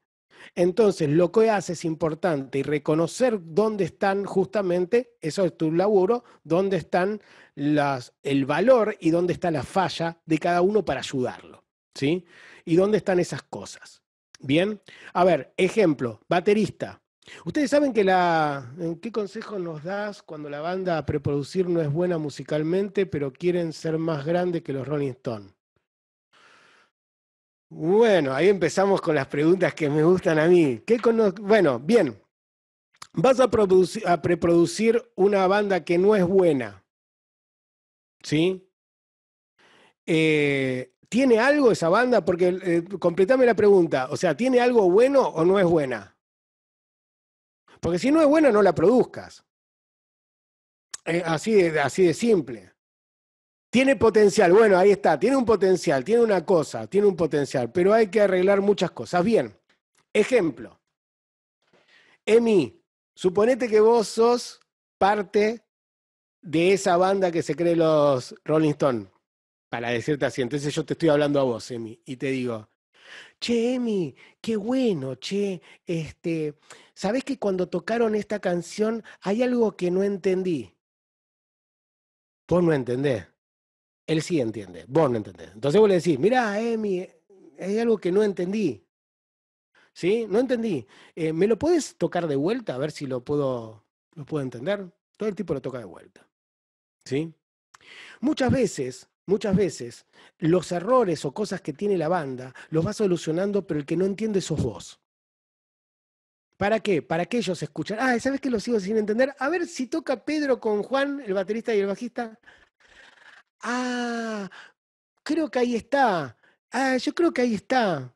Entonces, lo que hace es importante y reconocer dónde están justamente, eso es tu laburo, dónde están el valor y dónde está la falla de cada uno para ayudarlo, ¿sí? Y dónde están esas cosas. Bien, a ver, ejemplo, baterista. Ustedes saben que la. ¿Qué consejo nos das cuando la banda a preproducir no es buena musicalmente, pero quieren ser más grande que los Rolling Stones? Bueno, ahí empezamos con las preguntas que me gustan a mí. ¿Qué bueno, bien. Vas a, a preproducir una banda que no es buena. ¿Sí? Eh, ¿Tiene algo esa banda? Porque eh, completame la pregunta. O sea, ¿tiene algo bueno o no es buena? Porque si no es buena, no la produzcas. así, de, de simple. Tiene potencial, bueno, ahí está, tiene un potencial, tiene una cosa, tiene un potencial, pero hay que arreglar muchas cosas. Bien, ejemplo. Emi, suponete que vos sos parte de esa banda que se cree los Rolling Stones, para decirte así. Entonces yo te estoy hablando a vos, Emi, y te digo, che, Emi, qué bueno, che, este, ¿sabés que cuando tocaron esta canción hay algo que no entendí? Vos no entendés. Él sí entiende, vos no entendés. Entonces vos le decís, mirá, Emi, hay algo que no entendí. ¿Sí? No entendí. Eh, ¿Me lo puedes tocar de vuelta a ver si lo puedo, lo puedo entender? Todo el tipo lo toca de vuelta. ¿Sí? Muchas veces, muchas veces, los errores o cosas que tiene la banda los va solucionando, pero el que no entiende sos vos. ¿Para qué? Para que ellos escuchan. Ah, ¿sabes qué lo sigo sin entender? A ver si toca Pedro con Juan, el baterista y el bajista. Ah, creo que ahí está. Ah, yo creo que ahí está.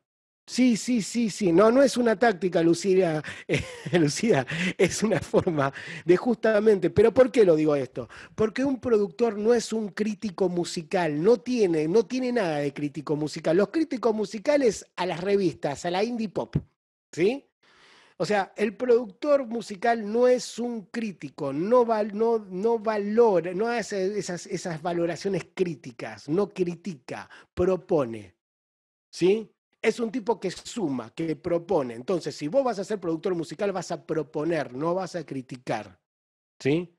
Sí, sí, sí, sí. No, no es una táctica, Lucía, Lucía, es una forma de justamente. Pero ¿por qué lo digo esto? Porque un productor no es un crítico musical, no tiene, no tiene nada de crítico musical. Los críticos musicales a las revistas, a la indie pop, ¿sí? O sea, el productor musical no es un crítico, no, no, no valora, no hace esas valoraciones críticas, no critica, propone. ¿Sí? Es un tipo que suma, que propone. Entonces, si vos vas a ser productor musical, vas a proponer, no vas a criticar. ¿Sí?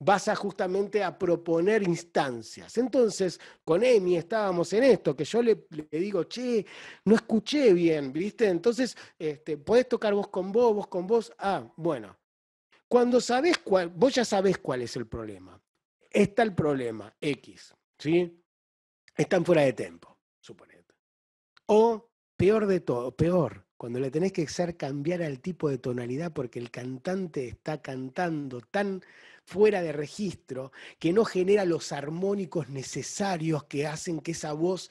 vas a justamente a proponer instancias. Entonces, con Emi estábamos en esto, que yo le, digo, che, no escuché bien, ¿viste? Entonces, este, podés tocar vos con vos, vos con vos. Ah, bueno. Cuando sabés cuál, vos ya sabés cuál es el problema. Está el problema, X, ¿sí? Están fuera de tiempo, suponete. O, peor de todo, peor, cuando le tenés que hacer cambiar al tipo de tonalidad porque el cantante está cantando tan fuera de registro, que no genera los armónicos necesarios que hacen que esa voz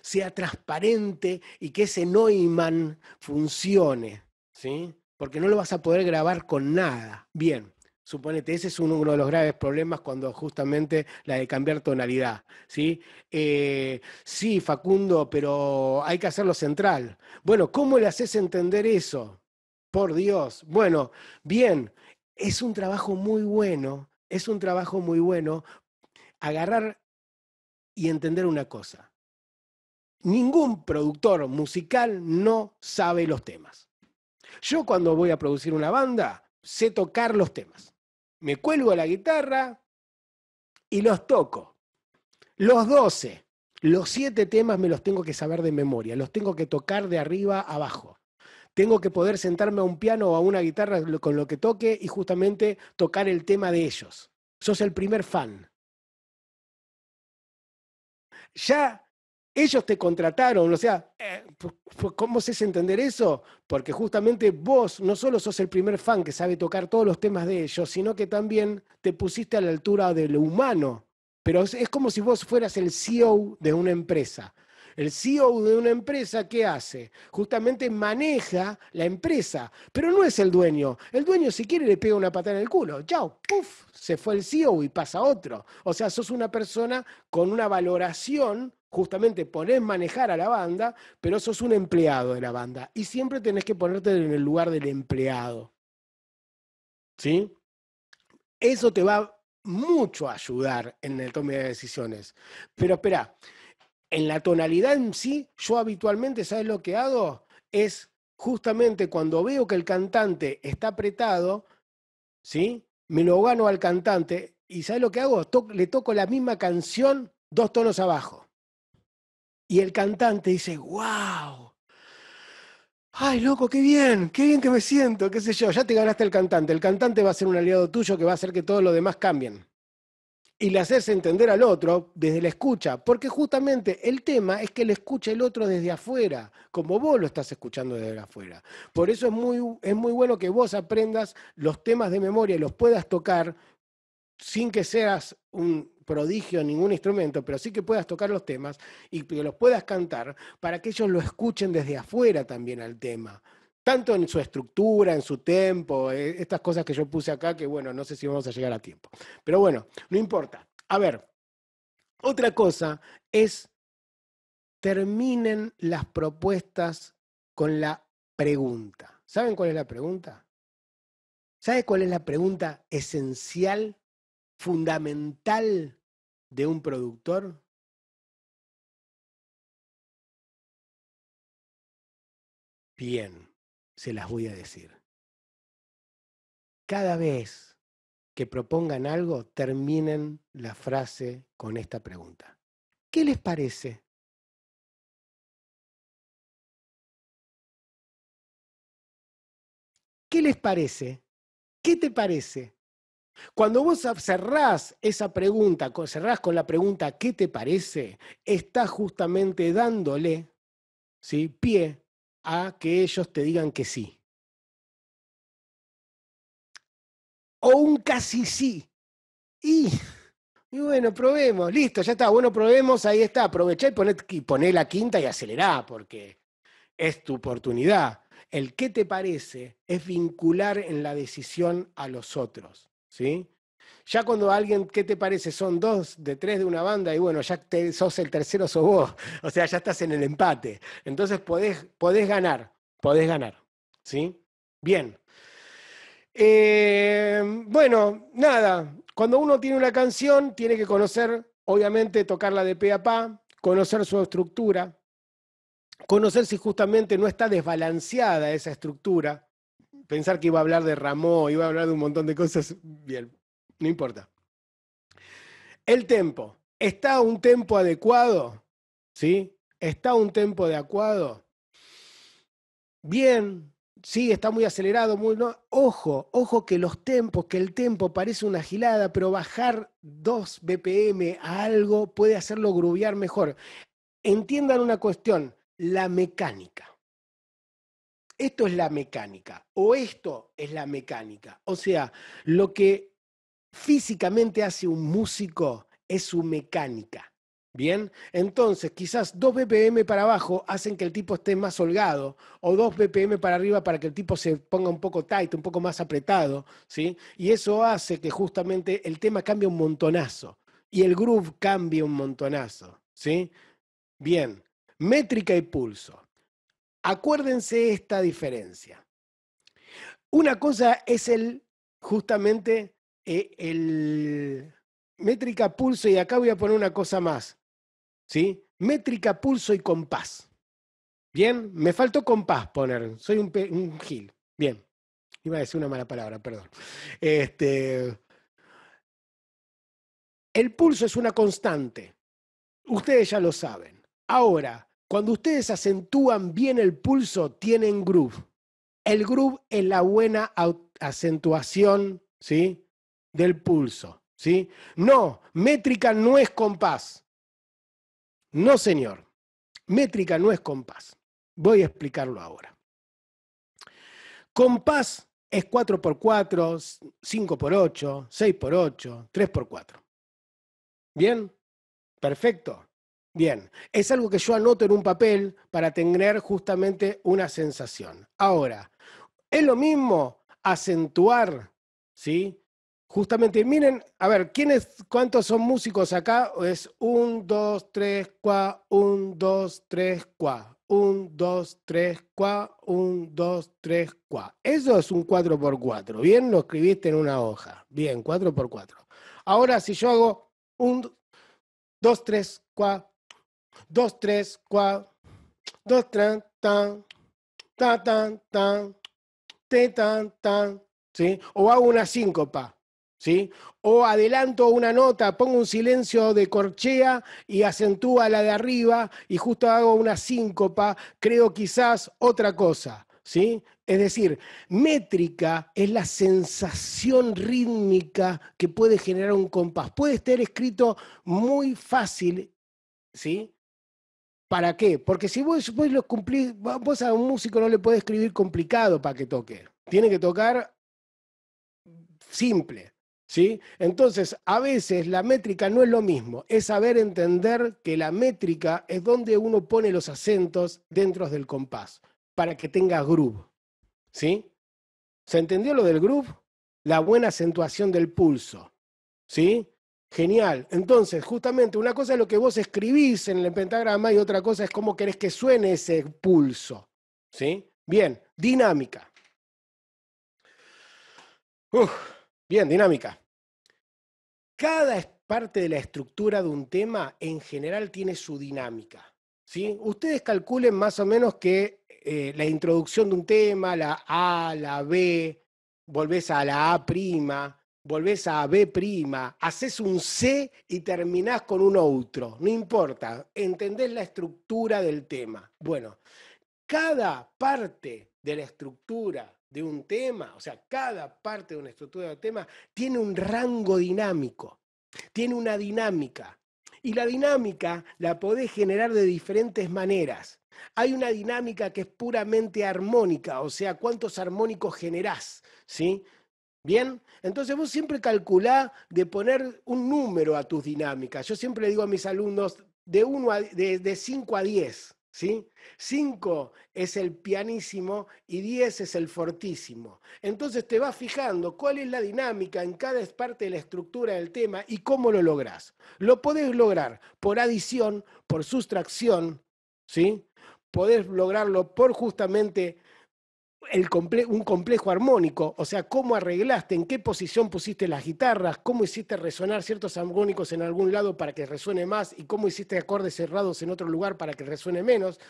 sea transparente y que ese Neumann funcione, ¿sí? Porque no lo vas a poder grabar con nada. Bien, suponete, ese es uno de los graves problemas cuando justamente la de cambiar tonalidad, ¿sí? Eh, sí, Facundo, pero hay que hacerlo central. Bueno, ¿cómo le haces entender eso? Por Dios. Bueno, bien, es un trabajo muy bueno, es un trabajo muy bueno agarrar y entender una cosa. Ningún productor musical no sabe los temas. Yo cuando voy a producir una banda, sé tocar los temas. Me cuelgo la guitarra y los toco. Los 12, los 7 temas me los tengo que saber de memoria, los tengo que tocar de arriba a abajo tengo que poder sentarme a un piano o a una guitarra con lo que toque y justamente tocar el tema de ellos. Sos el primer fan. Ya ellos te contrataron, o sea, eh, ¿cómo se entender eso? Porque justamente vos no solo sos el primer fan que sabe tocar todos los temas de ellos, sino que también te pusiste a la altura de lo humano. Pero es como si vos fueras el CEO de una empresa. El CEO de una empresa, ¿qué hace? Justamente maneja la empresa, pero no es el dueño. El dueño, si quiere, le pega una patada en el culo. Chao, ¡puf! Se fue el CEO y pasa otro. O sea, sos una persona con una valoración justamente ponés manejar a la banda, pero sos un empleado de la banda y siempre tenés que ponerte en el lugar del empleado. ¿Sí? Eso te va mucho ayudar en el tome de decisiones. Pero espera, en la tonalidad en sí, yo habitualmente, ¿sabes lo que hago? Es justamente cuando veo que el cantante está apretado, ¿sí? Me lo gano al cantante y ¿sabes lo que hago? le toco la misma canción dos tonos abajo. Y el cantante dice, wow, ay, loco, qué bien, qué bien que me siento, qué sé yo, ya te ganaste el cantante. El cantante va a ser un aliado tuyo que va a hacer que todos los demás cambien y le haces entender al otro desde la escucha, porque justamente el tema es que le escucha el otro desde afuera, como vos lo estás escuchando desde afuera. Por eso es muy, es muy bueno que vos aprendas los temas de memoria y los puedas tocar sin que seas un prodigio ningún instrumento, pero sí que puedas tocar los temas y que los puedas cantar para que ellos lo escuchen desde afuera también al tema tanto en su estructura, en su tempo, eh, estas cosas que yo puse acá, que bueno, no sé si vamos a llegar a tiempo. Pero bueno, no importa. A ver, otra cosa es, terminen las propuestas con la pregunta. ¿Saben cuál es la pregunta? ¿Sabe cuál es la pregunta esencial, fundamental de un productor? Bien se las voy a decir. Cada vez que propongan algo, terminen la frase con esta pregunta. ¿Qué les parece? ¿Qué les parece? ¿Qué te parece? Cuando vos cerrás esa pregunta, cerrás con la pregunta ¿qué te parece? Estás justamente dándole ¿sí? pie a que ellos te digan que sí. O un casi sí. Y, bueno, probemos, listo, ya está, bueno, probemos, ahí está, aprovechá y poné, la quinta y acelerá, porque es tu oportunidad. El qué te parece es vincular en la decisión a los otros, ¿sí? Ya cuando alguien, ¿qué te parece? Son dos de tres de una banda y bueno, ya sos el tercero, sos vos. O sea, ya estás en el empate. Entonces podés, podés ganar, podés ganar. ¿Sí? Bien. Eh, bueno, nada, cuando uno tiene una canción, tiene que conocer, obviamente, tocarla de pe a pa, conocer su estructura, conocer si justamente no está desbalanceada esa estructura, pensar que iba a hablar de Ramón, iba a hablar de un montón de cosas, bien, no importa. El tempo. ¿Está un tempo adecuado? ¿Sí? ¿Está un tempo adecuado? Bien, sí, está muy acelerado, muy. Ojo, ojo que los tempos, que el tempo parece una gilada, pero bajar 2 BPM a algo puede hacerlo grubear mejor. Entiendan una cuestión, la mecánica. Esto es la mecánica, o esto es la mecánica. O sea, lo que físicamente hace un músico es su mecánica. Bien, entonces quizás 2 BPM para abajo hacen que el tipo esté más holgado, o 2 BPM para arriba para que el tipo se ponga un poco tight, un poco más apretado, ¿sí? Y eso hace que justamente el tema cambie un montonazo y el groove cambie un montonazo, ¿sí? Bien, métrica y pulso. Acuérdense esta diferencia. Una cosa es el justamente eh, el métrica, pulso, y acá voy a poner una cosa más, ¿sí? Métrica, pulso y compás. Bien, me faltó compás poner, soy un, un gil. Bien, iba a decir una mala palabra, perdón. Este, el pulso es una constante, ustedes ya lo saben. Ahora, cuando ustedes acentúan bien el pulso, tienen groove. El groove es la buena acentuación, ¿sí? del pulso. ¿sí? No, métrica no es compás. No, señor. Métrica no es compás. Voy a explicarlo ahora. Compás es 4x4, 5x8, 6x8, 3x4. ¿Bien? Perfecto. Bien, es algo que yo anoto en un papel para tener justamente una sensación. Ahora, es lo mismo acentuar, ¿sí? Justamente, miren, a ver, ¿quiénes, cuántos son músicos acá? Es un, dos, tres, cua, un, dos, tres, cua, un, dos, tres, cua, un, dos, tres, cua. Eso es un 4x4, bien, lo escribiste en una hoja. Bien, 4x4. Ahora, si yo hago un, dos, tres, cuatro, dos, tres, cuatro, dos, tres, tan, tan, tan, tan, te, tan, tan, ¿sí? O hago una síncopa, ¿sí? O adelanto una nota, pongo un silencio de corchea y acentúa la de arriba y justo hago una síncopa, creo quizás otra cosa, ¿sí? Es decir, métrica es la sensación rítmica que puede generar un compás. Puede estar escrito muy fácil, ¿sí? ¿Para qué? Porque si vos, vos lo cumplís, vos a un músico no le podés escribir complicado para que toque. Tiene que tocar simple. ¿Sí? Entonces, a veces la métrica no es lo mismo, es saber entender que la métrica es donde uno pone los acentos dentro del compás, para que tenga groove. ¿Sí? ¿Se entendió lo del groove? La buena acentuación del pulso. ¿Sí? Genial. Entonces, justamente una cosa es lo que vos escribís en el pentagrama y otra cosa es cómo querés que suene ese pulso. ¿Sí? Bien, dinámica. bien, dinámica. Cada parte de la estructura de un tema en general tiene su dinámica. ¿sí? Ustedes calculen más o menos que eh, la introducción de un tema, la A, la B, volvés a la A', volvés a B', haces un C y terminás con un otro. No importa, entendés la estructura del tema. Bueno, cada parte de la estructura de un tema, o sea, cada parte de una estructura del tema tiene un rango dinámico, tiene una dinámica. Y la dinámica la podés generar de diferentes maneras. Hay una dinámica que es puramente armónica, o sea, cuántos armónicos generás, ¿sí? Bien, entonces vos siempre calculá de poner un número a tus dinámicas. Yo siempre le digo a mis alumnos de, uno de, 5 a 10. ¿Sí? 5 es el pianísimo y 10 es el fortísimo. Entonces te vas fijando cuál es la dinámica en cada parte de la estructura del tema y cómo lo lográs. Lo podés lograr por adición, por sustracción, ¿sí? Podés lograrlo por justamente un complejo armónico, o sea, cómo arreglaste, en qué posición pusiste las guitarras, cómo hiciste resonar ciertos armónicos en algún lado para que resuene más y cómo hiciste acordes cerrados en otro lugar para que resuene menos.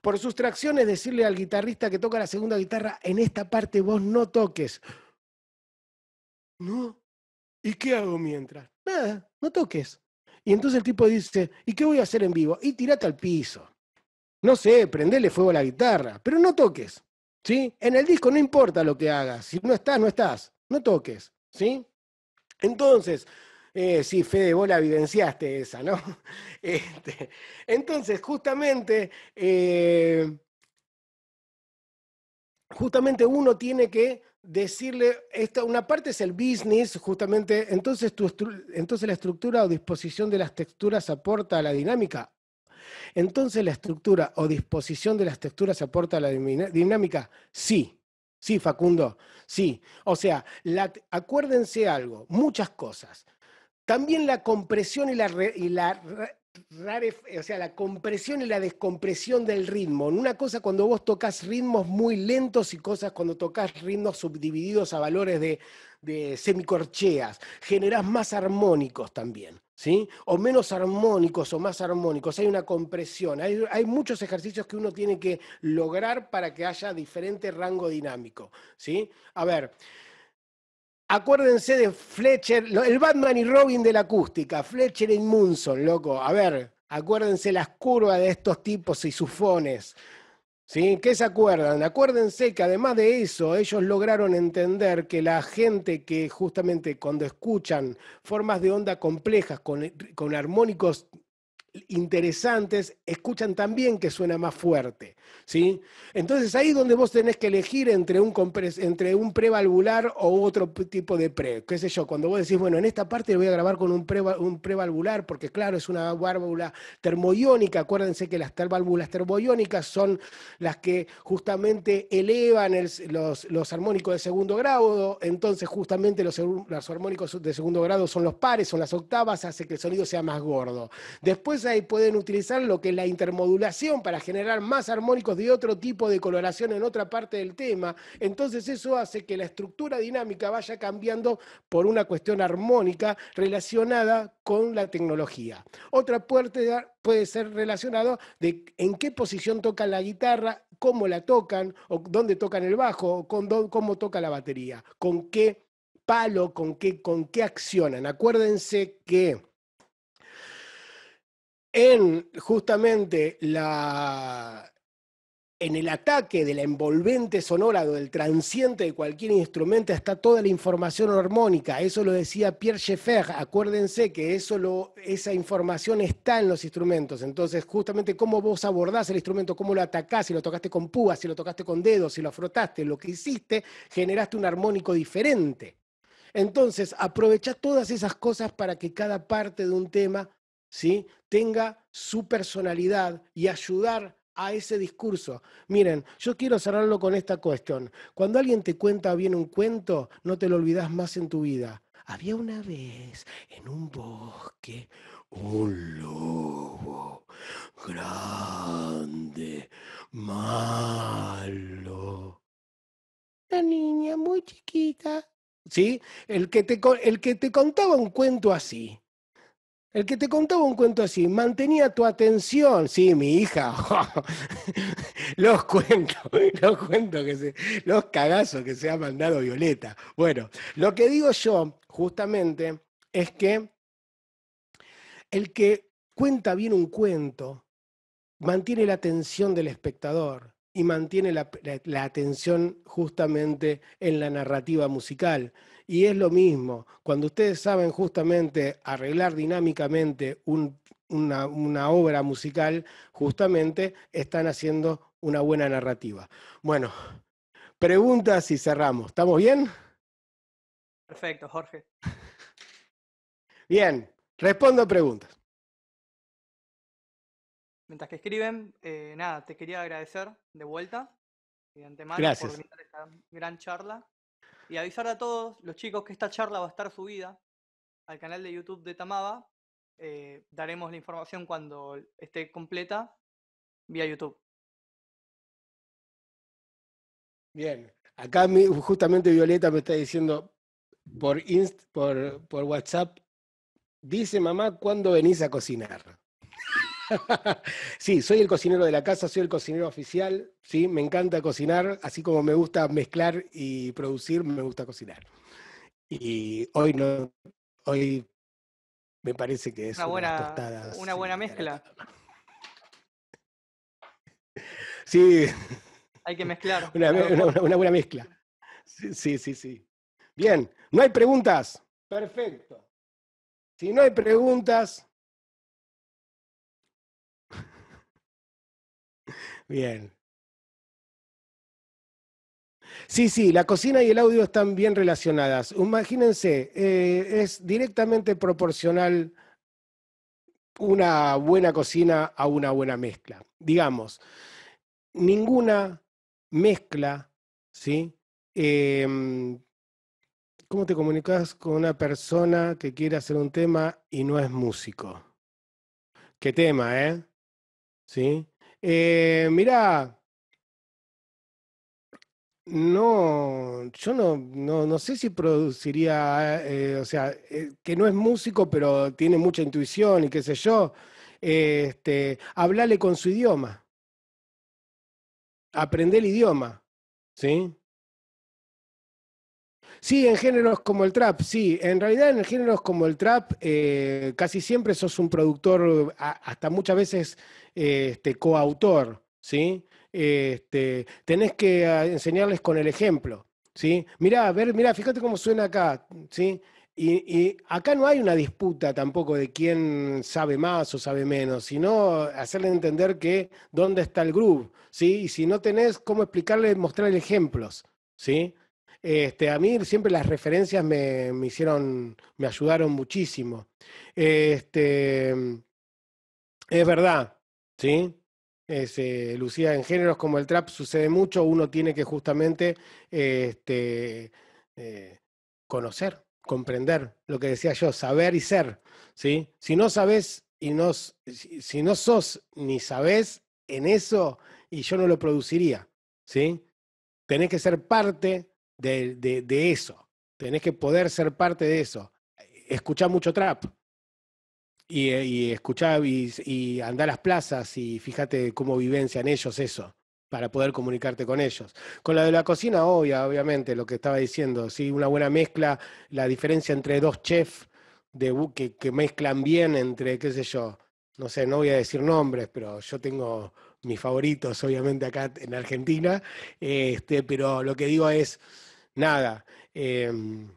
Por sustracción es decirle al guitarrista que toca la segunda guitarra, en esta parte vos no toques. ¿No? ¿Y qué hago mientras? Nada, no toques. Y entonces el tipo dice, ¿y qué voy a hacer en vivo? Y tirate al piso. No sé, prendele fuego a la guitarra, pero no toques. ¿Sí? En el disco no importa lo que hagas, si no estás, no estás, no toques, ¿sí? Entonces, eh, sí, Fede, vos la evidenciaste esa, ¿no? Este, entonces, justamente, eh, justamente uno tiene que decirle, esta, una parte es el business, justamente, entonces, tu entonces la estructura o disposición de las texturas aporta a la dinámica. Entonces, ¿la estructura o disposición de las texturas aporta a la dinámica? Sí, sí, Facundo, sí. O sea, acuérdense algo, muchas cosas. También la compresión y la, la o sea, la compresión y la descompresión del ritmo. Una cosa cuando vos tocas ritmos muy lentos y cosas cuando tocas ritmos subdivididos a valores de, de semicorcheas, generás más armónicos también. ¿Sí? O menos armónicos o más armónicos, hay una compresión, hay, hay, muchos ejercicios que uno tiene que lograr para que haya diferente rango dinámico, ¿sí? A ver, acuérdense de Fletcher, el Batman y Robin de la acústica, Fletcher y Munson, loco, a ver, acuérdense las curvas de estos tipos y sus fones, ¿Sí? ¿Qué se acuerdan? Acuérdense que además de eso, ellos lograron entender que la gente que justamente cuando escuchan formas de onda complejas con, con armónicos interesantes, escuchan también que suena más fuerte. ¿sí? Entonces ahí es donde vos tenés que elegir entre un, entre un prevalvular o otro tipo de pre. ¿Qué sé yo? Cuando vos decís, bueno, en esta parte voy a grabar con un, pre, prevalvular, porque claro, es una válvula termoiónica. Acuérdense que las válvulas termoiónicas son las que justamente elevan los, los, armónicos de segundo grado. Entonces, justamente los, los armónicos de segundo grado son los pares, son las octavas, hace que el sonido sea más gordo. Después y pueden utilizar lo que es la intermodulación para generar más armónicos de otro tipo de coloración en otra parte del tema. Entonces eso hace que la estructura dinámica vaya cambiando por una cuestión armónica relacionada con la tecnología. Otra puerta puede ser relacionado de en qué posición toca la guitarra, cómo la tocan, o dónde tocan el bajo, o con cómo toca la batería, con qué palo, con qué, con qué accionan. Acuérdense que en justamente la, en el ataque de la envolvente sonora o del transiente de cualquier instrumento está toda la información armónica. Eso lo decía Pierre Schaeffer. Acuérdense que eso lo, esa información está en los instrumentos. Entonces, justamente cómo vos abordás el instrumento, cómo lo atacás, si lo tocaste con púas, si lo tocaste con dedos, si lo frotaste, lo que hiciste, generaste un armónico diferente. Entonces, aprovecha todas esas cosas para que cada parte de un tema ¿sí? tenga su personalidad y ayudar a ese discurso. Miren, yo quiero cerrarlo con esta cuestión. Cuando alguien te cuenta bien un cuento, no te lo olvidas más en tu vida. Había una vez en un bosque un lobo grande, malo. La niña muy chiquita. ¿Sí? El que te, el que te contaba un cuento así el que te contaba un cuento así, mantenía tu atención. Sí, mi hija. los cuentos, los cuentos que se, los cagazos que se ha mandado Violeta. Bueno, lo que digo yo, justamente, es que el que cuenta bien un cuento mantiene la atención del espectador y mantiene la, la atención justamente en la narrativa musical. Y es lo mismo, cuando ustedes saben justamente arreglar dinámicamente una, obra musical, justamente están haciendo una buena narrativa. Bueno, preguntas y cerramos. ¿Estamos bien? Perfecto, Jorge. Bien, respondo preguntas. Mientras que escriben, eh, nada, te quería agradecer de vuelta, de antemano, Gracias. por esta gran charla. Y avisar a todos los chicos que esta charla va a estar subida al canal de YouTube de Tamaba. Eh, daremos la información cuando esté completa vía YouTube. Bien, acá justamente Violeta me está diciendo por, por, por WhatsApp, dice mamá, ¿cuándo venís a cocinar? sí, soy el cocinero de la casa, soy el cocinero oficial, sí, me encanta cocinar, así como me gusta mezclar y producir, me gusta cocinar. Y hoy no, hoy me parece que es una buena, una buena mezcla. Sí. Hay que mezclar. Una, una, buena mezcla. Sí, sí, sí. Bien, ¿no hay preguntas? Perfecto. Si no hay preguntas, Bien. Sí, sí, la cocina y el audio están bien relacionadas. Imagínense, eh, es directamente proporcional una buena cocina a una buena mezcla. Digamos, ninguna mezcla, ¿sí? Em, ¿Cómo te comunicas con una persona que quiere hacer un tema y no es músico? ¿Qué tema, eh? ¿Sí? Eh, no, yo no, no, sé si produciría, eh, o sea, eh, que no es músico, pero tiene mucha intuición y qué sé yo, este, hablale con su idioma, aprende el idioma, ¿sí? Sí, en géneros como el trap, sí. En realidad en géneros como el trap eh, casi siempre sos un productor, hasta muchas veces este, coautor, ¿sí? Este, tenés que ah, enseñarles con el ejemplo, ¿sí? Mirá, ver, mirá, fíjate cómo suena acá, ¿sí? Y, acá no hay una disputa tampoco de quién sabe más o sabe menos, sino hacerle entender que dónde está el groove, ¿sí? Y si no tenés cómo explicarle, mostrarle ejemplos, ¿sí? Este, a mí siempre las referencias me, hicieron, me ayudaron muchísimo. Este, es verdad, ¿sí? Eh, Lucía, en géneros como el trap sucede mucho, uno tiene que justamente este, eh, conocer, comprender lo que decía yo, saber y ser, ¿sí? Si no sabes y no, si, no sos ni sabés en eso, y yo no lo produciría, ¿sí? Tenés que ser parte de, eso, tenés que poder ser parte de eso. Escuchar mucho trap, y, y escuchar y, y andar a las plazas y fíjate cómo vivencian ellos eso para poder comunicarte con ellos. Con la de la cocina, obvia, obviamente, lo que estaba diciendo, sí, una buena mezcla, la diferencia entre dos chefs que mezclan bien entre, qué sé yo, no sé, no voy a decir nombres, pero yo tengo mis favoritos, obviamente, acá en Argentina, este, pero lo que digo es, nada, em,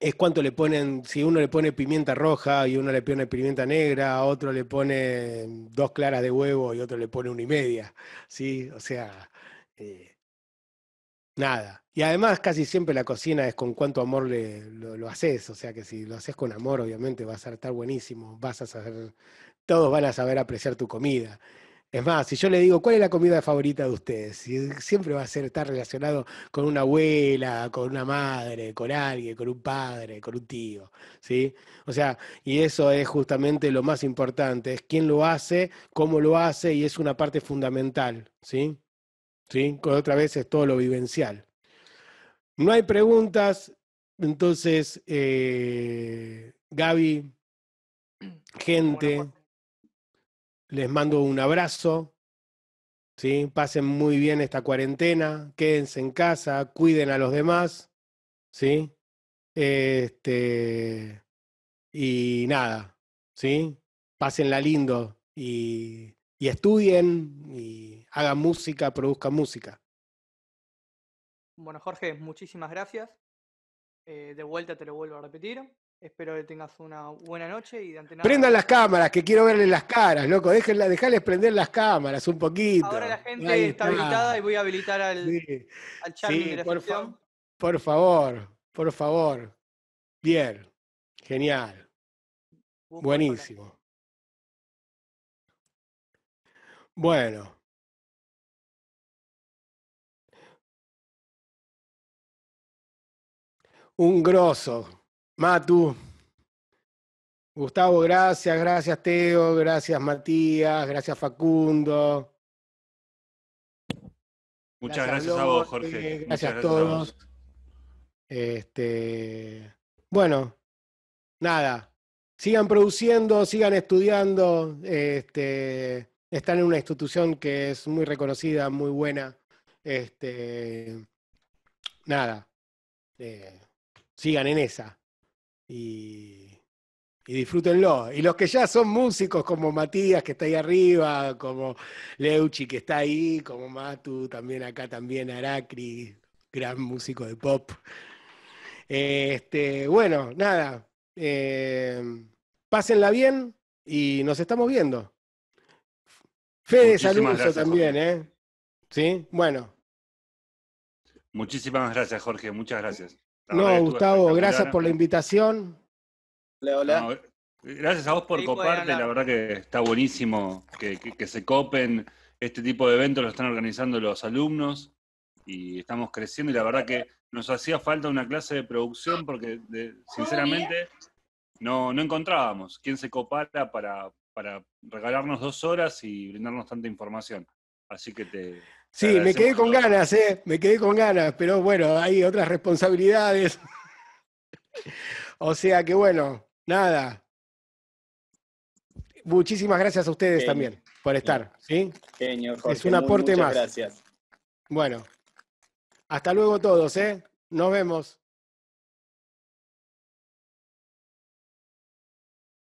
es cuánto le ponen, si uno le pone pimienta roja y uno le pone pimienta negra, otro le pone dos claras de huevo y otro le pone una y media, ¿sí? O sea, eh, nada. Y además casi siempre la cocina es con cuánto amor le, lo, haces, o sea que si lo haces con amor, obviamente vas a estar buenísimo, vas a saber, todos van a saber apreciar tu comida. Es más, si yo le digo, ¿cuál es la comida favorita de ustedes? Siempre va a ser estar relacionado con una abuela, con una madre, con alguien, con un padre, con un tío, ¿sí? O sea, y eso es justamente lo más importante, es quién lo hace, cómo lo hace, y es una parte fundamental, ¿sí? ¿Sí? Con otra vez es todo lo vivencial. No hay preguntas, entonces, eh, Gaby, gente... Les mando un abrazo. ¿sí? Pasen muy bien esta cuarentena. Quédense en casa, cuiden a los demás. ¿sí? Este, y nada, ¿sí? Pásenla lindo y, y estudien y hagan música, produzcan música. Bueno, Jorge, muchísimas gracias. Eh, de vuelta te lo vuelvo a repetir. Espero que tengas una buena noche y de antemano. Prendan las cámaras, que quiero verles las caras, loco. Déjenla, dejales prender las cámaras un poquito. Ahora la gente está, habilitada y voy a habilitar al, sí. al por, por favor, por favor. Bien, genial. Buenísimo. Bueno. Un grosso. Matu. Gustavo, gracias, gracias Teo, gracias Matías, gracias Facundo. Muchas gracias, a, vos, Jorge. Gracias, a todos. este, bueno, nada. Sigan produciendo, sigan estudiando. Este, están en una institución que es muy reconocida, muy buena. Este, nada. Eh, sigan en esa y, disfrútenlo. Y los que ya son músicos, como Matías, que está ahí arriba, como Leuchi, que está ahí, como Matu, también acá también Aracri, gran músico de pop. Este, bueno, nada. Eh, pásenla bien y nos estamos viendo. Fede saludos también, ¿eh? Sí, bueno. Muchísimas gracias, Jorge, muchas gracias. No, Gustavo, gracias por la invitación. Hola, hola. gracias a vos por coparte, la verdad que está buenísimo que, se copen. Este tipo de eventos lo están organizando los alumnos y estamos creciendo y la verdad que nos hacía falta una clase de producción porque sinceramente no, no encontrábamos quién se copara para, para regalarnos dos horas y brindarnos tanta información. Así que te, Sí, me quedé con ganas, ¿eh? Me quedé con ganas, pero bueno, hay otras responsabilidades. o sea que bueno, nada. Muchísimas gracias a ustedes también por estar, ¿sí? es un aporte más. Gracias. Bueno, hasta luego todos, ¿eh? Nos vemos.